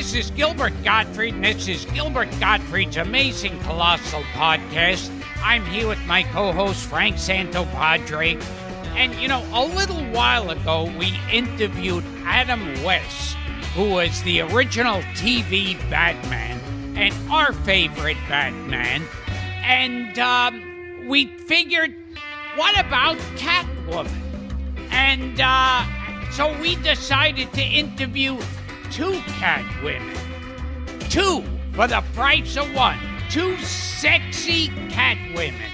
this is Gilbert Gottfried, this is Gilbert Gottfried's Amazing Colossal Podcast. I'm here with my co host, Frank Santopadre. And, you know, a little while ago, we interviewed Adam West, who was the original TV Batman and our favorite Batman. And um, we figured, what about Catwoman? And uh, so we decided to interview two cat women. Two for the price of one. Two sexy cat women.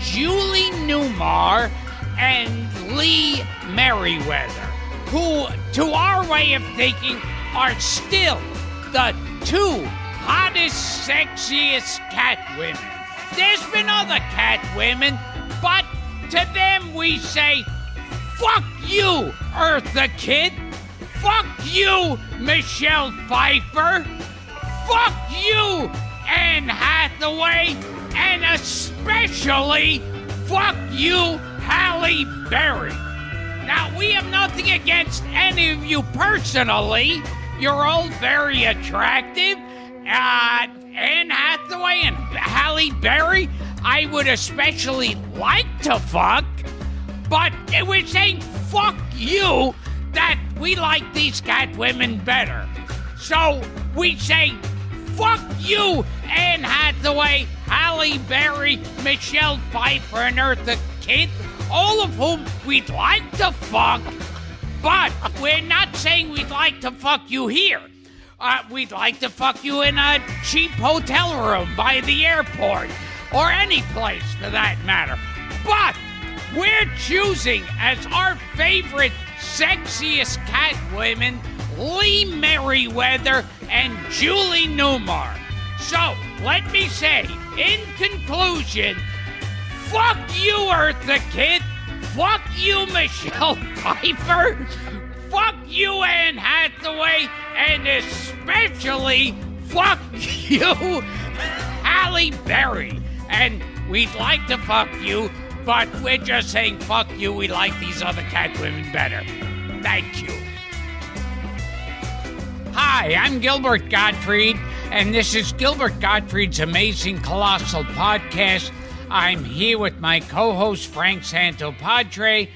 Julie Newmar and Lee Meriwether, who, to our way of thinking, are still the two hottest, sexiest cat women. There's been other cat women, but to them we say, fuck you, Eartha Kitt. Fuck you, Michelle Pfeiffer. Fuck you, Anne Hathaway. And especially, fuck you, Halle Berry. Now, we have nothing against any of you personally. You're all very attractive. Uh, Anne Hathaway and Halle Berry, I would especially like to fuck. But we're saying fuck you that we like these cat women better. So we say fuck you, Anne Hathaway, Halle Berry, Michelle Pfeiffer, and Eartha Kitt, all of whom we'd like to fuck, but we're not saying we'd like to fuck you here. Uh, we'd like to fuck you in a cheap hotel room by the airport, or any place for that matter. But we're choosing as our favorite, sexiest cat women Lee Meriwether and Julie Newmar. So, let me say, in conclusion, fuck you, Eartha Kitt. Fuck you, Michelle Pfeiffer. Fuck you, Anne Hathaway. And especially, fuck you, Halle Berry. And we'd like to fuck you, but we're just saying fuck you. We like these other cat women better. Thank you. Hi, I'm Gilbert Gottfried, and this is Gilbert Gottfried's Amazing Colossal Podcast. I'm here with my co host, Frank Santopadre,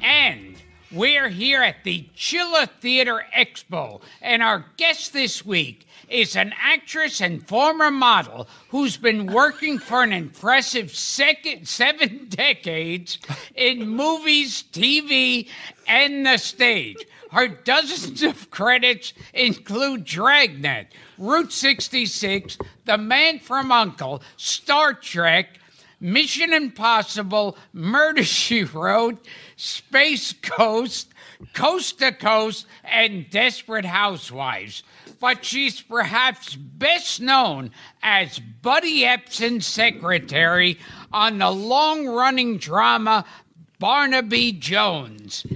and we're here at the Chiller Theatre Expo. And our guest this week is an actress and former model who's been working for an impressive second, seven decades in movies, TV, and the stage. Her dozens of credits include Dragnet, Route 66, The Man from Uncle, Star Trek, Mission Impossible, Murder She Wrote, Space Coast, Coast to Coast, and Desperate Housewives. But she's perhaps best known as Buddy Ebsen's secretary on the long running drama Barnaby Jones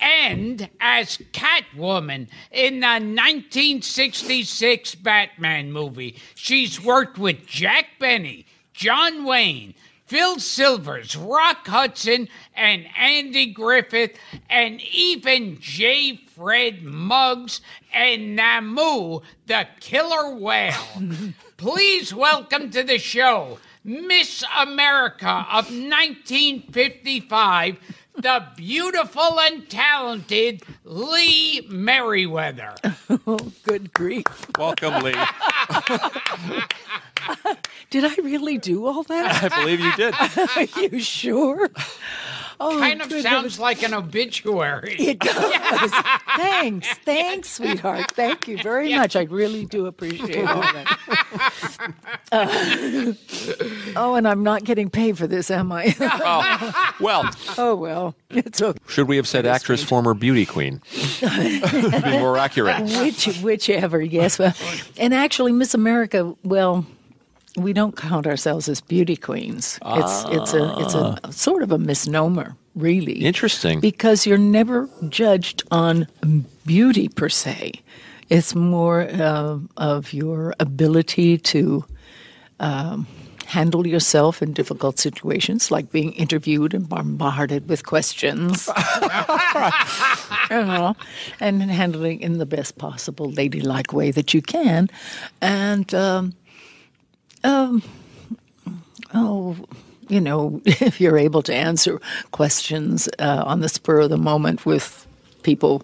and as Catwoman in the 1966 Batman movie. She's worked with Jack Benny, John Wayne, Phil Silvers, Rock Hudson, and Andy Griffith, and even J. Fred Muggs and Namu, the killer whale. Please welcome to the show Miss America of 1955 the beautiful and talented Lee Meriwether. Oh, good grief. Welcome, Lee. Did I really do all that? I believe you did. Are you sure? Oh, kind of good sounds like an obituary. It does. thanks. Thanks, sweetheart. Thank you very much. I really do appreciate all that. Uh, oh, and I'm not getting paid for this, am I? Oh, well, oh, well. It's okay. should we have said actress, former beauty queen? Be more accurate. Which, whichever, yes. Well, and actually, Miss America, well, we don't count ourselves as beauty queens. It's it's a it's a sort of a misnomer, really. Interesting. Because you're never judged on beauty per se. It's more uh, of your ability to um, handle yourself in difficult situations, like being interviewed and bombarded with questions. you know, and handling in the best possible ladylike way that you can. And, um, um, oh, you know, if you're able to answer questions uh, on the spur of the moment with people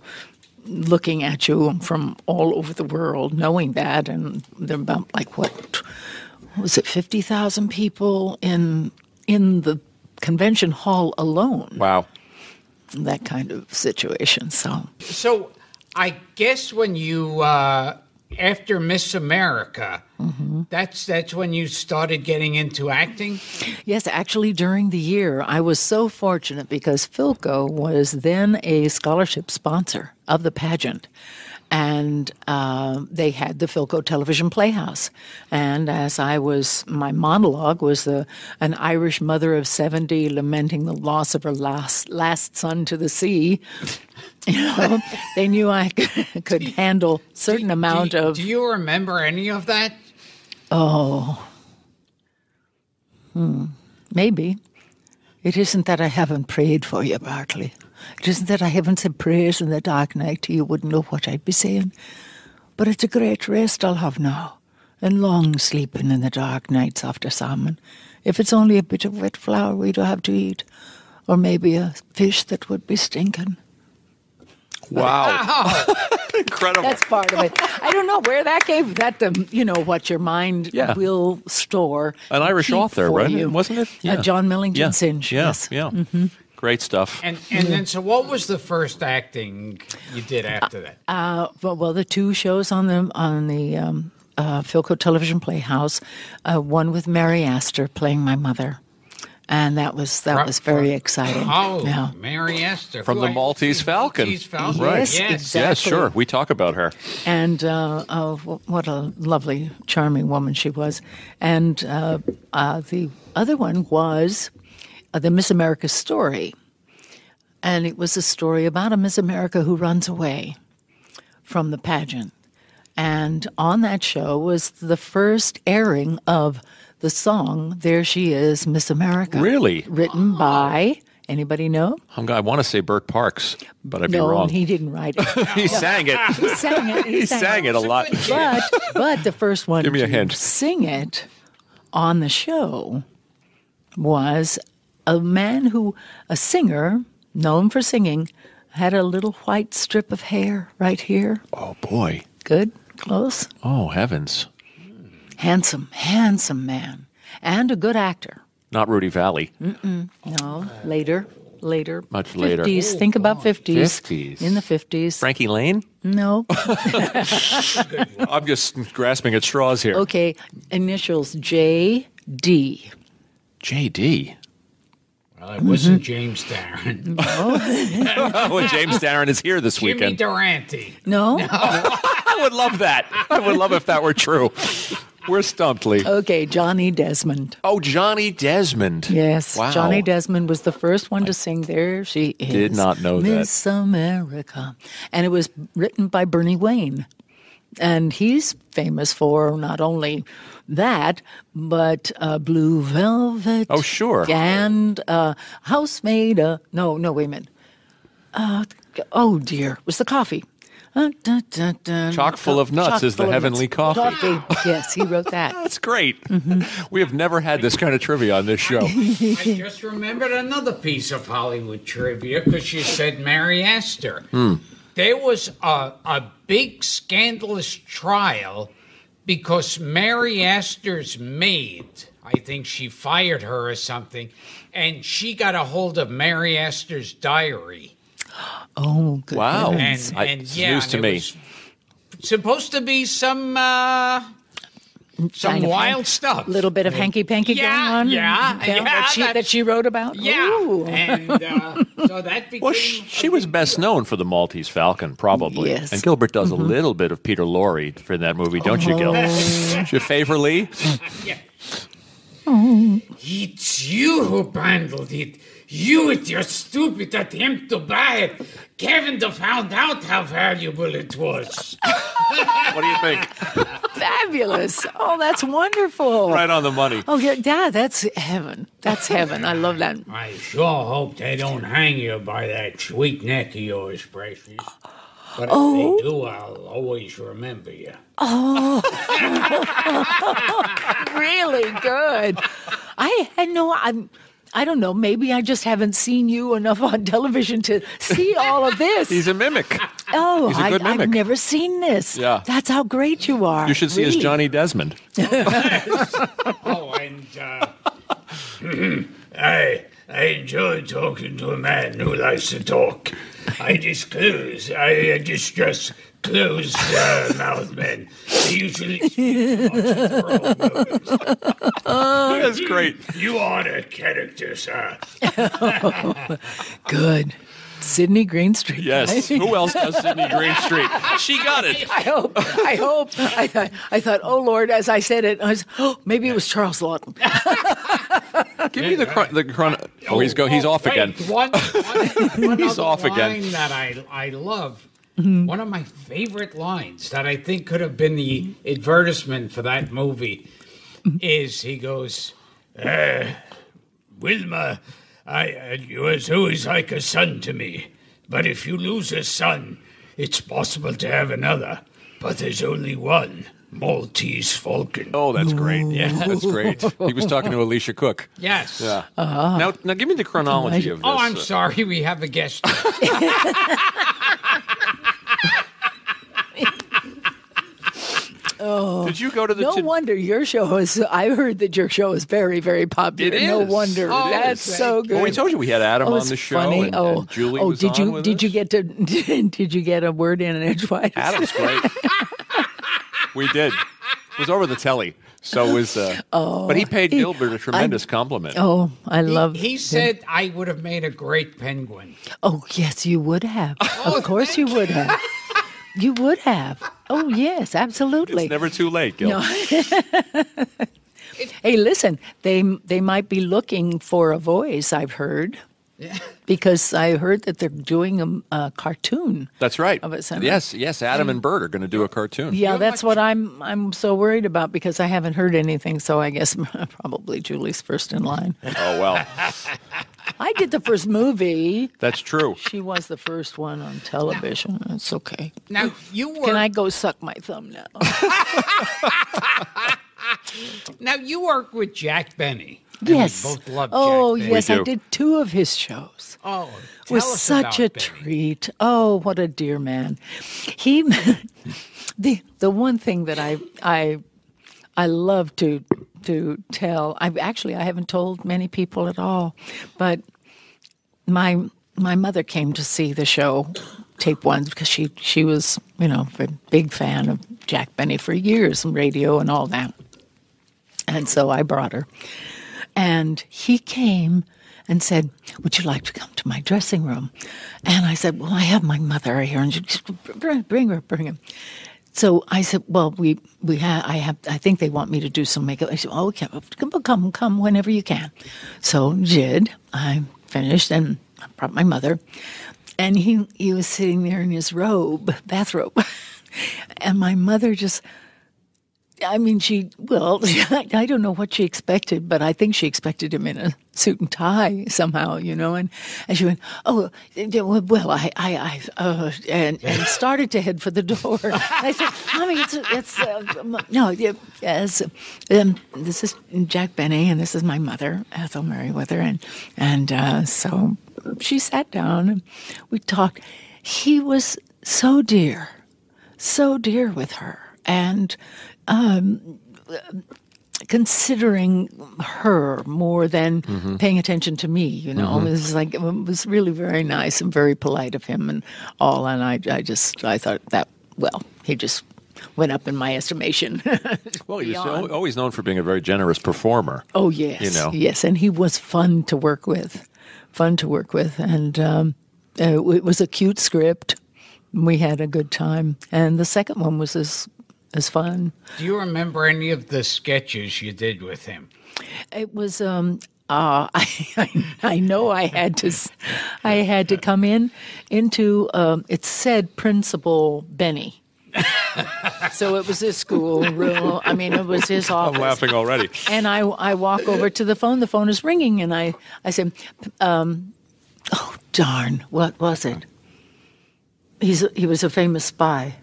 looking at you from all over the world, knowing that, and there are about like what was it, fifty thousand people in in the convention hall alone. Wow. That kind of situation. So So I guess when you uh, after Miss America, that's that's when you started getting into acting. Yes, actually, during the year, I was so fortunate because Philco was then a scholarship sponsor of the pageant. And uh, they had the Philco Television Playhouse. And as I was, my monologue was the, an Irish mother of 70 lamenting the loss of her last, last son to the sea. You know, they knew I could, could handle certain amount do, of. Do you remember any of that? Oh. Hmm. Maybe. It isn't that I haven't prayed for you, Bartley. It isn't that I haven't said prayers in the dark night till you wouldn't know what I'd be saying. But it's a great rest I'll have now, and long sleeping in the dark nights after salmon. If it's only a bit of wet flour we'd have to eat, or maybe a fish that would be stinking. Wow. Incredible. That's part of it. I don't know where that came. That um, you know what your mind Yeah. will store. An Irish author, right? you. Wasn't it? Uh, John Millington yeah. Synge. Yeah. Yes. Yeah. Great stuff. And and then so what was the first acting you did after that? Uh, well, well, the two shows on the on the um, uh, Philco Television Playhouse. Uh, one with Mary Astor playing my mother, and that was that From- was very from- exciting. Oh, yeah. Mary Astor From the I- Maltese Falcon. Maltese Falcon. Right. Yes, yes. exactly. Yes, sure. We talk about her. and uh, oh, what a lovely, charming woman she was. And uh, uh, the other one was uh, Uh, the Miss America story, and it was a story about a Miss America who runs away from the pageant. And on that show was the first airing of the song "There She Is, Miss America," Really? written by anybody know? I'm, I want to say Bert Parks, but I'd be no, wrong. he didn't write it. He sang it. He sang it. he sang it a lot. but but the first one Give me a to hint. sing it on the show was a man who a singer known for singing had a little white strip of hair right here Oh boy. good close Oh heavens. handsome handsome man and a good actor Not Rudy Vallee. no later later Much later. 50s think about 50s 50s. in the 50s Frankie Laine? no I'm just grasping at straws here. okay initials j d JD. Well, it wasn't Mm-hmm. James Darren. Oh, James Darren is here this Jimmy weekend. Durante. no I would love that. I would love if that were true. We're stumped, Lee. okay johnny desmond Oh, Johnny Desmond. Yes, Wow. Johnny Desmond was the first one to sing "There She Is." did not know that. Miss America, and it was written by Bernie Wayne, and he's famous for not only that but uh, Blue Velvet. Oh, sure. and uh, Housemaid. Uh, no, no, wait a minute. Uh, oh dear, it was the coffee. Uh, dun, dun, dun. Chock full of nuts Chock is the heavenly nuts. coffee. Yes, he wrote that. That's great. We have never had this kind of trivia on this show. I just remembered another piece of Hollywood trivia because you said Mary Astor. Hmm. There was a, a big scandalous trial because Mary Astor's maid, I think she fired her or something, and she got a hold of Mary Astor's diary. Oh, good Wow. heavens. And, I- and it's yeah, news to it me. was supposed to be some uh, some Kind of wild hank- stuff. little bit of hanky panky Yeah, going on. yeah, that, yeah, that she, that she wrote about. Yeah, Ooh. and uh, so that became. Well, sh- a she was big best known for the Maltese Falcon, probably. Yes. And Gilbert does a little bit of Peter Lorre for that movie, don't you, Gil? Do you favor Lee? Yeah. It's you who handled it. You with your stupid attempt to buy it. Kevin found out how valuable it was. What do you think? Fabulous. Oh, that's wonderful. right on the money. Oh, yeah, yeah, that's heaven. That's heaven. I love that. I sure hope they don't hang you by that sweet neck of yours, Precious. But if Oh. they do, I'll always remember you. Oh, really good. I had no, I'm, I don't know, maybe I just haven't seen you enough on television to see all of this. He's a mimic. oh, he's a good I, I've never seen this. Yeah. That's how great you are. You should see as Johnny Desmond. Oh, and uh, I I enjoy talking to a man who likes to talk. I just close. I uh, just just close uh, mouth men. They usually speak about their own movies. That's great. You are the character, sir. Good. Sydney Greenstreet. Yes. Who else does Sydney Greenstreet? She got it. I hope. I hope. I thought. I thought. Oh Lord! As I said it, I was. Oh, maybe it was Charles Laughton. Give me the chron- the chron- Oh, he's go. He's off Wait, again. One, one, one He's other off again. that I I love. Mm-hmm. One of my favorite lines that I think could have been the advertisement for that movie. Is he goes, uh, Wilmer, I uh, you was always like a son to me, but if you lose a son, it's possible to have another, but there's only one. Maltese Falcon. Oh, that's great. Yeah, that's great. He was talking to Elisha Cook. Yes. Yeah. Now, now give me the chronology of this. Oh, I'm uh, sorry. We have a guest. Did you go to the? No to- wonder your show is. I heard that your show is very, very popular. It No wonder. Oh, That's thank so good. Well, we told you we had Adam Oh, on the show, funny. and, oh, and Julie oh, was did on you with did you get to did you get a word in in edgewise? Adam's great. we did. It was over the telly, so it was. Uh, but he paid Gilbert a tremendous compliment. Oh, I love. He said I would have made a great penguin. Oh, yes, you would have. Oh, of course, you would have. You would have. Oh, yes, absolutely. it's never too late, Gil. Hey, listen, they they might be looking for a voice. I've heard. Because I heard that they're doing a, a cartoon. That's right. Of it, Senator. yes, yes. Adam and Burt are going to do a cartoon. Yeah, that's what I'm. I'm so worried about because I haven't heard anything. So I guess probably Julie's first in line. Oh well, I did the first movie. that's true. She was the first one on television. It's okay. Now you were Can I go suck my thumb now? now you work with Jack Benny. and we yes. both love oh, Jack Benny. yes. I did two of his shows. Oh, It was us such a Benny. treat. Oh, what a dear man. He the the one thing that I I I love to to tell. I actually I haven't told many people at all, but my my mother came to see the show tape one because she she was you know a big fan of Jack Benny for years and radio and all that, and so I brought her, and he came and said, "Would you like to come to my dressing room?" And I said, "Well, I have my mother here, and she, bring, bring her, bring him." So I said, "Well, we we have I have I think they want me to do some makeup." I said, "Oh, okay, come come come whenever you can." So did I finished and I brought my mother, and he he was sitting there in his robe, bathrobe, and my mother just. I mean, she, well, I don't know what she expected, but I think she expected him in a suit and tie somehow, you know, and, and she went, oh, well, I, I, I, uh, and, and started to head for the door. I said, mommy, it's, it's, uh, no, yes, um, this is Jack Benny and this is my mother, Ethel Meriwether. And, and, uh, so she sat down and we talked. He was so dear so dear with her and um, considering her more than paying attention to me you know it was like it was really very nice and very polite of him and all and i, I just i thought that well he just went up in my estimation Well, he's always known for being a very generous performer. Oh yes, You know. yes, and he was fun to work with, fun to work with, and um, uh, it was a cute script. We had a good time, and the second one was as as fun. Do you remember any of the sketches you did with him? It was. Um, uh, I, I know I had to I had to come in into um, it said Principal Benny. so it was his school room. I mean, it was his office. I'm laughing already. And I, I walk over to the phone. The phone is ringing, and I, I said, um, "Oh darn, what was it?" He's a, he was a famous spy.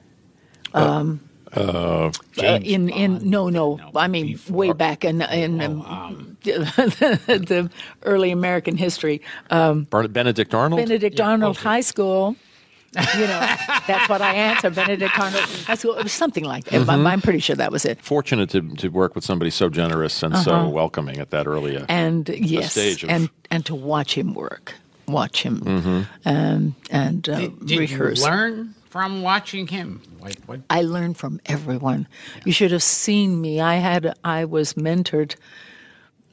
Um, uh, in in no no, I mean way back in in um, the early American history. Um, Benedict Arnold. Benedict Arnold High School. You know, that's what I answered. Benedict Arnold High School. It was something like that. I'm, I'm pretty sure that was it. Fortunate to, to work with somebody so generous and so welcoming at that early. Uh, and yes, stage of- and and to watch him work, watch him, um, and uh, Did, did rehearse. you learn from watching him? Like what? I learned from everyone. You should have seen me. I had I was mentored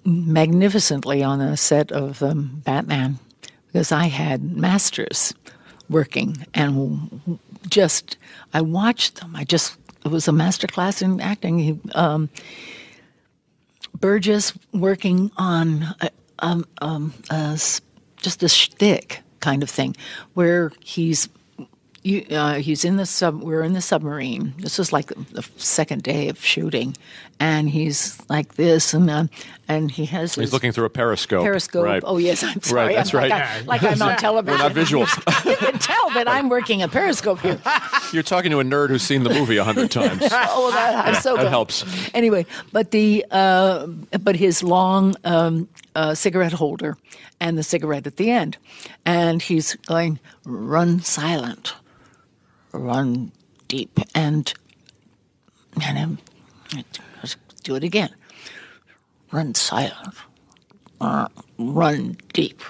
magnificently on a set of um, Batman because I had masters working and just I watched them. I just it was a master class in acting. He, um, Burgess working on a, um, um, a just a shtick kind of thing, where he's you, uh, he's in the sub. We're in the submarine. This was like the second day of shooting, and he's like this, and uh, and he has he's looking through a periscope. periscope. Right. Oh yes, I'm sorry. that's I'm like, right. I, like I'm on television. We're not visual. you can tell that I'm working a periscope here. You're talking to a nerd who's seen the movie a hundred times. Oh, that, I'm so that helps. Anyway, but the uh, but his long um, uh, cigarette holder and the cigarette at the end, and he's going run silent, run deep, and and let's do it again. Run silent, uh, run deep.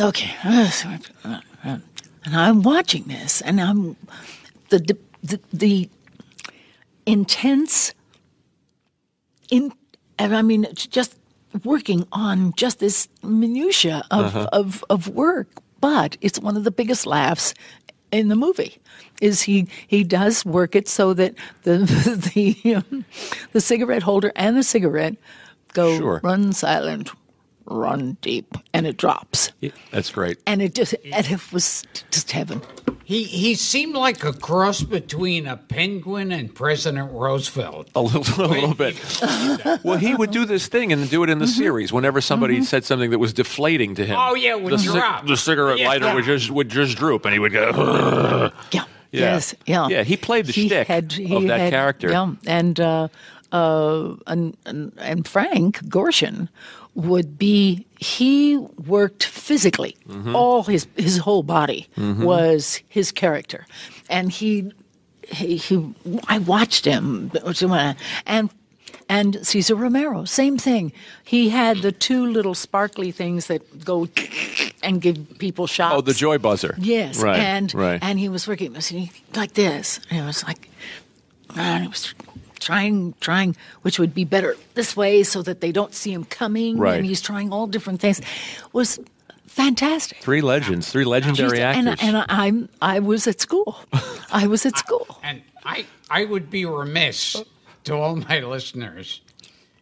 okay, and I'm watching this, and I'm the the, the intense in and I mean it's just working on just this minutia of, of of work, but it's one of the biggest laughs in the movie. Is he he does work it so that the the um, the cigarette holder and the cigarette go Sure. run silent, run deep, and it drops, yeah, That's great. and it just and it was just heaven. He he seemed like a cross between a penguin and President Roosevelt. A little, a little bit. well, he would do this thing and do it in the series. Whenever somebody said something that was deflating to him, Oh, yeah, it would the, cig- drop. the cigarette Yeah. lighter would just would just droop, and he would go. Yeah. Yeah. Yes. Yeah. Yeah, he played the shtick of that character. Yeah. And uh, uh, and, and and Frank Gorshin would be he worked physically. Mm-hmm. All his his whole body was his character, and he he, he I watched him and. And Cesar Romero, same thing. He had the two little sparkly things that go and give people shots. Oh, the joy buzzer. Yes, Right. and right. and he was working was he, like this, and it was like, and it was trying, trying, which would be better this way so that they don't see him coming. Right. and he's trying all different things. Was fantastic. three legends, three legendary and, actors. and and I'm I was at school. I was at school. And I I would be remiss to all my listeners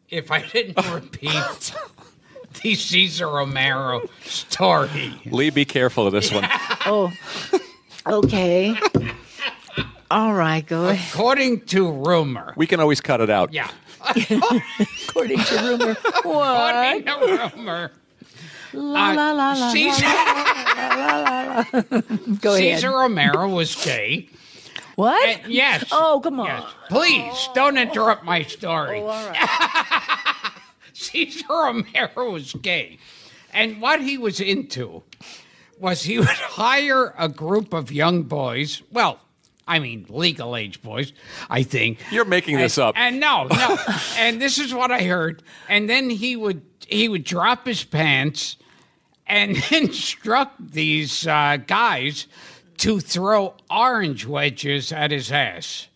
if I didn't repeat the Cesar Romero story. Lee, be careful of this one. Oh, okay. All right, go ahead. According to rumor. We can always cut it out. Yeah. According to rumor, what? According to rumor. La la la la. Cesar, Go ahead. Cesar Romero was gay. What? And yes. Oh, come on. Yes. Please don't interrupt my story. Oh, all right. Cesar Romero was gay. And what he was into was he would hire a group of young boys. Well, I mean, legal age boys, I think. You're making this And- up. And no, no. and this is what I heard. And then he would he would drop his pants and instruct these uh, guys to throw orange wedges at his ass.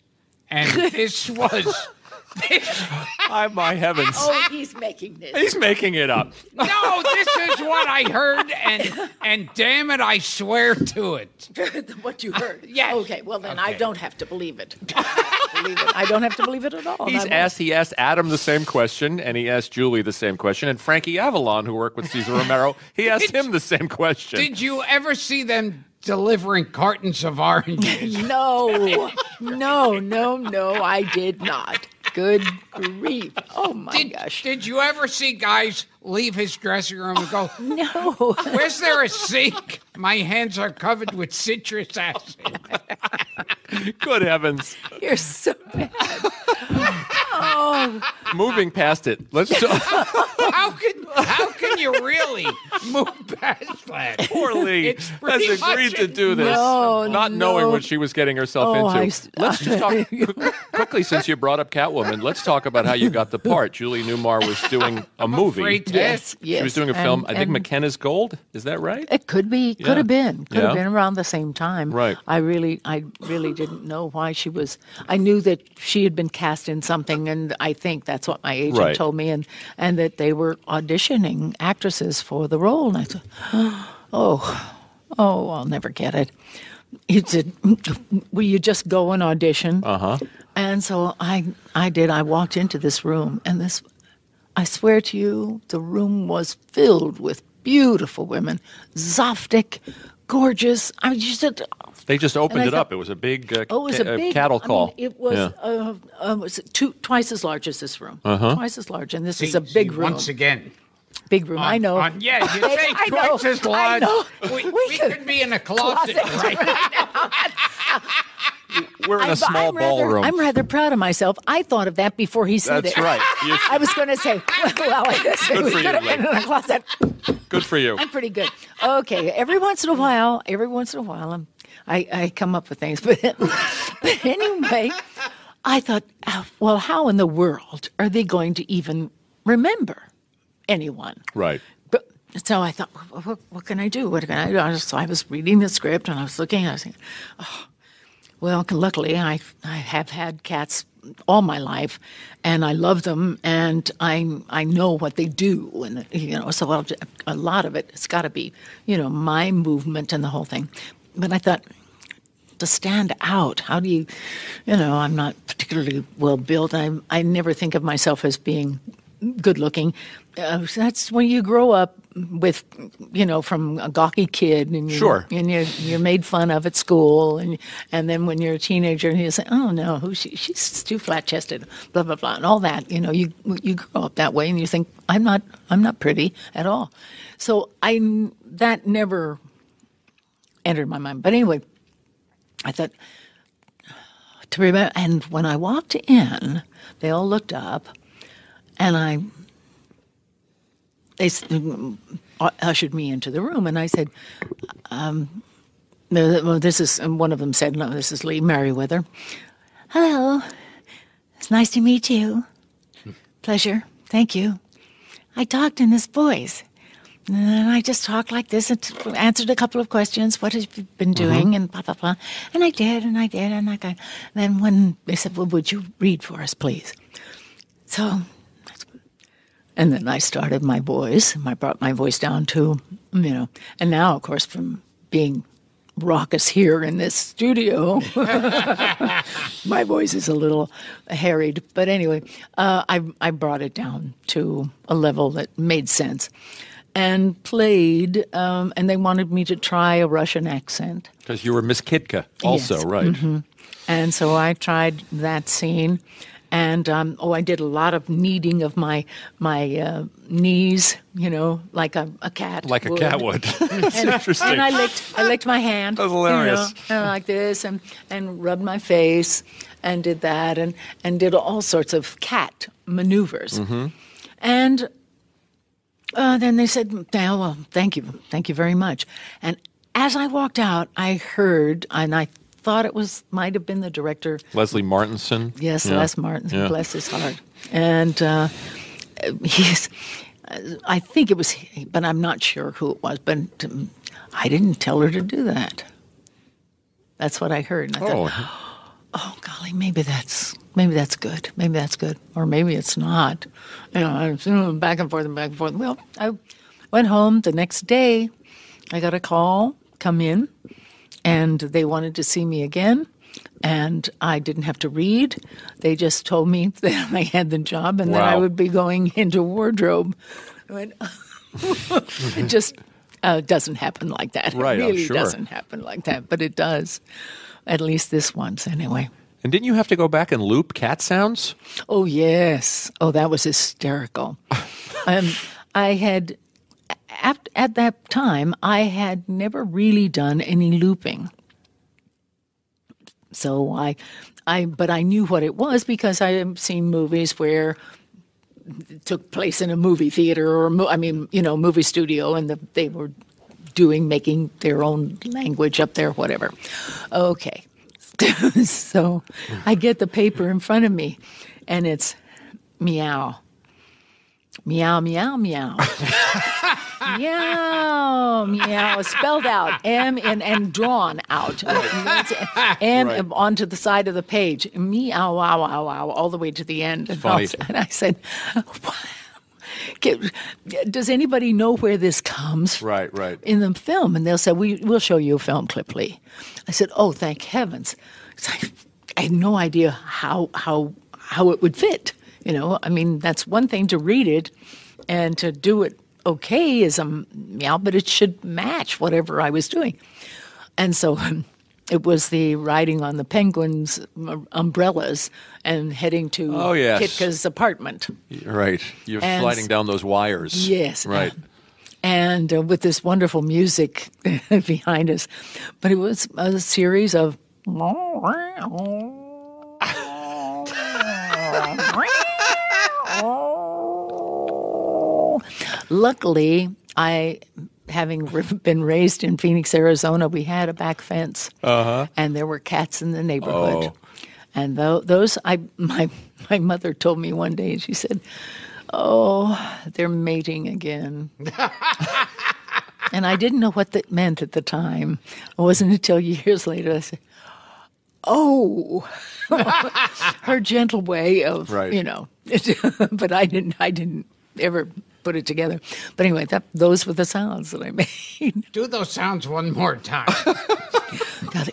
And this was My, my heavens. Oh, he's making this. He's making it up. No, this is what I heard, and and damn it, I swear to it. what you heard. Uh, yes. Okay. Well, then I don't have to believe it. believe it. I don't have to believe it at all. He's asked. He asked Adam the same question, and he asked Julie the same question, and Frankie Avalon, who worked with Cesar Romero, he asked him the same question. Did you ever see them delivering cartons of oranges? No, no, no, no. I did not. Good grief! Oh my Did, gosh! did you ever see guys leave his dressing room and go, no. Where's there a sink? My hands are covered with citrus acid. Good heavens! You're so bad. Oh, Moving past it, let's talk. How can how can you really move past that? Poor Lee It's has agreed much to do this, No, not knowing what she was getting herself Oh, into. I s- let's just talk quickly, since you brought up Catwoman. Let's talk about how you got the part. Julie Newmar was doing a movie. afraid yes, yes. She was doing a film. And- I think and McKenna's Gold. Is that right? It could be, could Yeah. have been, could Yeah. have been around the same time. Right. I really, I really didn't know why she was. I knew that she had been cast in something, and I think that's what my agent Right. told me, and and that they were auditioning actresses for the role. And I thought, oh, oh, I'll never get it. He said, "Will you just go and audition?" Uh Uh-huh. And so I, I did. I walked into this room, and this I swear to you, the room was filled with beautiful women, Zoftic, gorgeous. I mean, just said, They just opened it thought- up. It was a big, uh, oh, it was ca- a uh, big cattle I call. mean, it was, Yeah. uh, uh, was two, twice as large as this room, Uh-huh. twice as large, and this See- is a see, big room. Once again. big room. I know. on- yeah, you say I know, twice as large. We, We we could- could be in a closet, Closet. right We're in a small I'm rather, ballroom. I'm rather proud of myself. I thought of that before he said That's it. right. You- I was going to say, well, well Good we for you, have been Lee. in a closet. Good for you. I'm pretty good. Okay, every once in a while, every once in a while, I'm, I I come up with things. But but anyway, I thought, oh, well, how in the world are they going to even remember anyone? Right. But so I thought, what, what, what can I do? What can I do? I So I was reading the script and I was looking. And I was thinking, oh, well, luckily I I have had cats all my life, and I love them, and I I know what they do, and you know, so I'll, a lot of it it's got to be you know my movement and the whole thing. But I thought to stand out, how do you, you know, I'm not particularly well built. I I never think of myself as being good looking. Uh, that's when you grow up with, you know, from a gawky kid, and you, Sure. and you're you're made fun of at school, and and then when you're a teenager, and you say, oh no, who she, she's too flat chested, blah blah blah, and all that. You know, you you grow up that way, and you think I'm not I'm not pretty at all. So I that never entered my mind. But anyway, I thought to remember. And when I walked in, they all looked up, and I they ushered me into the room, and I said, um, well, "This is." And one of them said, "No, this is Lee Meriwether." Hello, it's nice to meet you. Pleasure, thank you. I talked in this voice. And I just talked like this and answered a couple of questions. What have you been doing? And blah, blah, blah. And I did, and I did, and I got. Then when they said, Well, would you read for us, please? So, and then I started my voice. I brought my voice down to, you know, and now, of course, from being raucous here in this studio, my voice is a little harried. But anyway, uh, I, I brought it down to a level that made sense and played, um, and they wanted me to try a Russian accent. Because you were Miss Kitka also, Yes. right? And so I tried that scene. And um, oh, I did a lot of kneading of my my uh, knees, you know, like a, a cat. Like a would. cat would. That's and, interesting. and I licked, I licked my hand. That's you know, hilarious. and like this, and and rubbed my face, and did that, and and did all sorts of cat maneuvers, Mm-hmm. and uh, then they said, "Yeah, well, thank you, thank you very much." And as I walked out, I heard, and I thought it was might have been the director. Leslie Martinson. Yes, Yeah. Les Martin, Yeah. bless his heart. And uh, he's, I think it was, but I'm not sure who it was. But um, I didn't tell her to do that. That's what I heard. And I Oh, thought, oh golly, maybe that's maybe that's good, maybe that's good, or maybe it's not. You know, I was, you know, back and forth and back and forth. Well, I went home the next day. I got a call, come in, and they wanted to see me again. And I didn't have to read. They just told me that I had the job and that I would be going into wardrobe. I went, it just uh, doesn't happen like that. Right, It really sure. doesn't happen like that, but it does. At least this once, anyway. And didn't you have to go back and loop cat sounds? Oh yes. Oh, that was hysterical. um, I had at, at that time I had never really done any looping. So I, I, but I knew what it was because I had seen movies where it took place in a movie theater or, mo- I mean, you know, movie studio, and the, they were doing making their own language up there, whatever. Okay, so I get the paper in front of me, and it's meow, meow, meow, meow. meow, meow, spelled out, M and, and drawn out. M Right. onto the side of the page. Meow, wow, wow, wow, all the way to the end. And. I, and I said, "Get- Does anybody know where this comes? Right, right. in the film, and they'll say, we, "We'll show you a film clip, Lee." I said, "Oh, thank heavens!" Like, I had no idea how how how it would fit. You know, I mean, that's one thing to read it and to do it okay is a meow, but it should match whatever I was doing. And so it was the riding on the penguins' umbrellas and heading to Oh, yes. Kitka's apartment. Right. You're And- sliding down those wires. Yes. Right. and uh, with this wonderful music behind us. But it was a series of. Luckily, I, having been raised in Phoenix, Arizona, we had a back fence, uh-huh. and there were cats in the neighborhood. Oh. And tho- those, I my my mother told me one day, she said, "Oh, they're mating again." and I didn't know what that meant at the time. It wasn't until years later I said, "Oh," her gentle way of, Right. you know. but I didn't. I didn't ever put it together. But anyway, that those were the sounds that I made. Do those sounds one more time. God,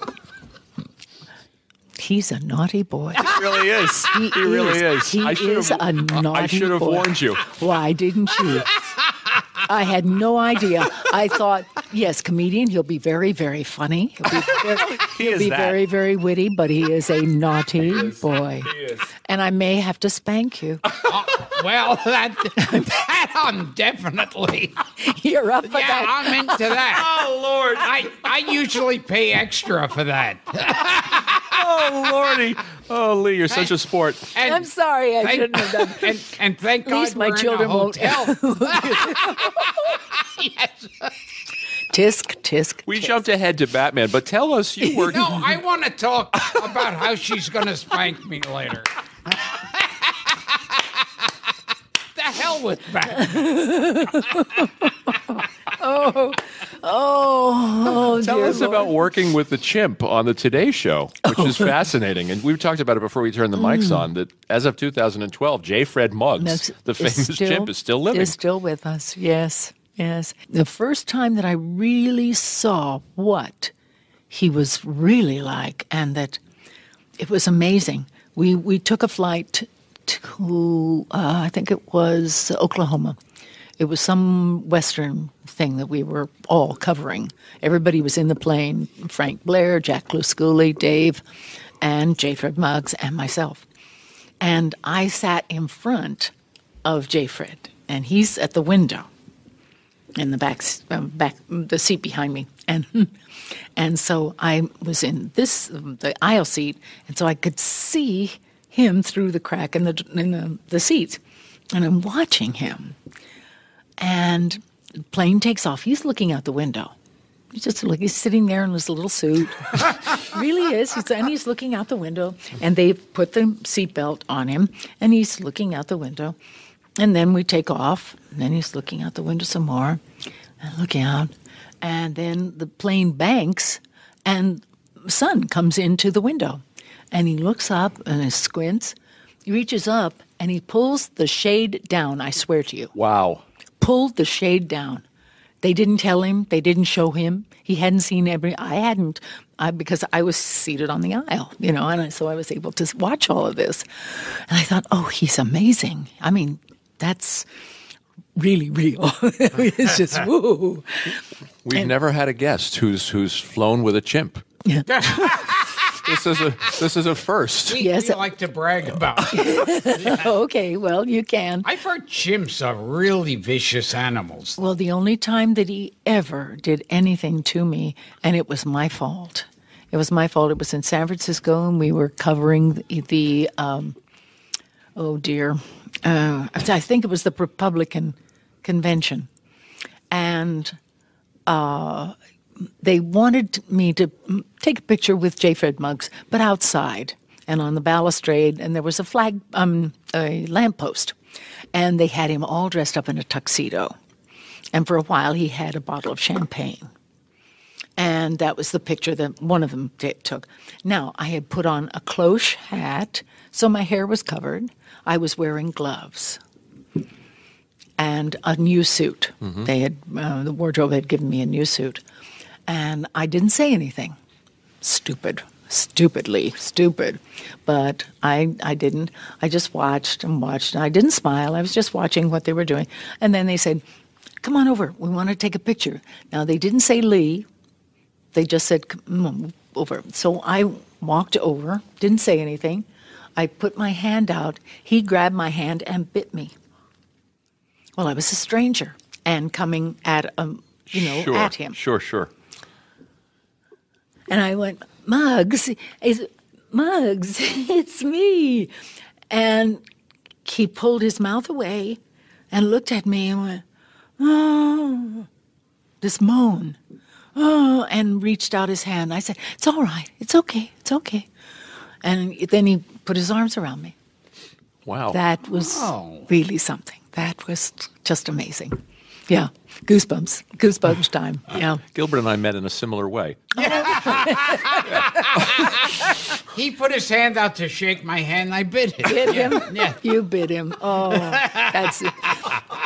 he's a naughty boy. He really is. He, He really is. is. He I is have, a naughty boy. I should have boy. warned you. Why didn't you? I had no idea. I thought, yes, comedian. He'll be very, very funny. He'll be very, He he'll be very, very witty, but he is a naughty boy. He is. And I may have to spank you. Oh, well, that, that I'm definitely. You're up for Yeah, that. I'm into that. Oh Lord. I, I usually pay extra for that. Oh Lordy. Oh Lee, you're such a sport. And, I'm sorry, I thank- shouldn't have done. And, and thank God least my we're children in a won't- hotel. yes. Tisk, tisk. We tisk. jumped ahead to Batman, but tell us you worked. No, I want to talk about how she's going to spank me later. the hell with that. Oh, oh, Tell dear us Lord. about working with the chimp on the Today Show, which oh. is fascinating. And we've talked about it before we turned the mics mm. on. That as of 2012, J. Fred Muggs, That's- the is famous still- chimp, is still living. Is still with us. Yes, yes. The first time that I really saw what he was really like, and that it was amazing. We we took a flight to uh, I think it was Oklahoma. It was some Western thing that we were all covering. Everybody was in the plane: Frank Blair, Jack Lescoulie, Dave, and J. Fred Muggs, and myself. And I sat in front of J. Fred, and he's at the window in the back, uh, back the seat behind me, and and so I was in this the aisle seat, and so I could see him through the crack in the in the, the seat, and I'm watching him, and the plane takes off. He's looking out the window. He's just like he's sitting there in his little suit. really is. He's, and he's looking out the window, and they've put the seatbelt on him, and he's looking out the window. And then we take off, and then he's looking out the window some more, and looking out, and then the plane banks, and sun comes into the window, and he looks up and he squints. He reaches up and he pulls the shade down. I swear to you, Wow. pulled the shade down. They didn't tell him. They didn't show him. He hadn't seen every. I hadn't, I, because I was seated on the aisle, you know, and I, so I was able to watch all of this. And I thought, oh, he's amazing. I mean, that's really real. it's just woo. We've never had a guest who's who's flown with a chimp. Yeah. This is a this is a first. We, Yes. we like to brag about okay, well, you can. I've heard chimps are really vicious animals. Well, the only time that he ever did anything to me, and it was my fault. It was my fault. It was in San Francisco, and we were covering the, the um, oh dear, uh, I think it was the Republican convention, and uh, they wanted me to take a picture with J. Fred Muggs, but outside and on the balustrade, and there was a flag, um, a lamppost, and they had him all dressed up in a tuxedo. And for a while, he had a bottle of champagne. And that was the picture that one of them took. Now, I had put on a cloche hat, so my hair was covered. I was wearing gloves and a new suit. They had, uh, the wardrobe had given me a new suit. And I didn't say anything. Stupid. Stupidly stupid. But I, I didn't. I just watched and watched. And I didn't smile. I was just watching what they were doing. And then they said, Come on over. We want to take a picture. Now, they didn't say Lee. They just said, over. So I walked over, didn't say anything. I put my hand out. He grabbed my hand and bit me. Well, I was a stranger and coming at um, you know, sure, at him. Sure, sure. And I went, Muggs, is Muggs, it's me. And he pulled his mouth away and looked at me and went, oh, this moan, oh, and reached out his hand. I said, it's all right, it's okay, it's okay. And then he put his arms around me. Wow. That was Wow. really something. That was just amazing. Yeah, goosebumps, goosebumps time. Yeah. Gilbert and I met in a similar way. He put his hand out to shake my hand, I bit it. bit him? Yeah. You bit him. Oh, that's it.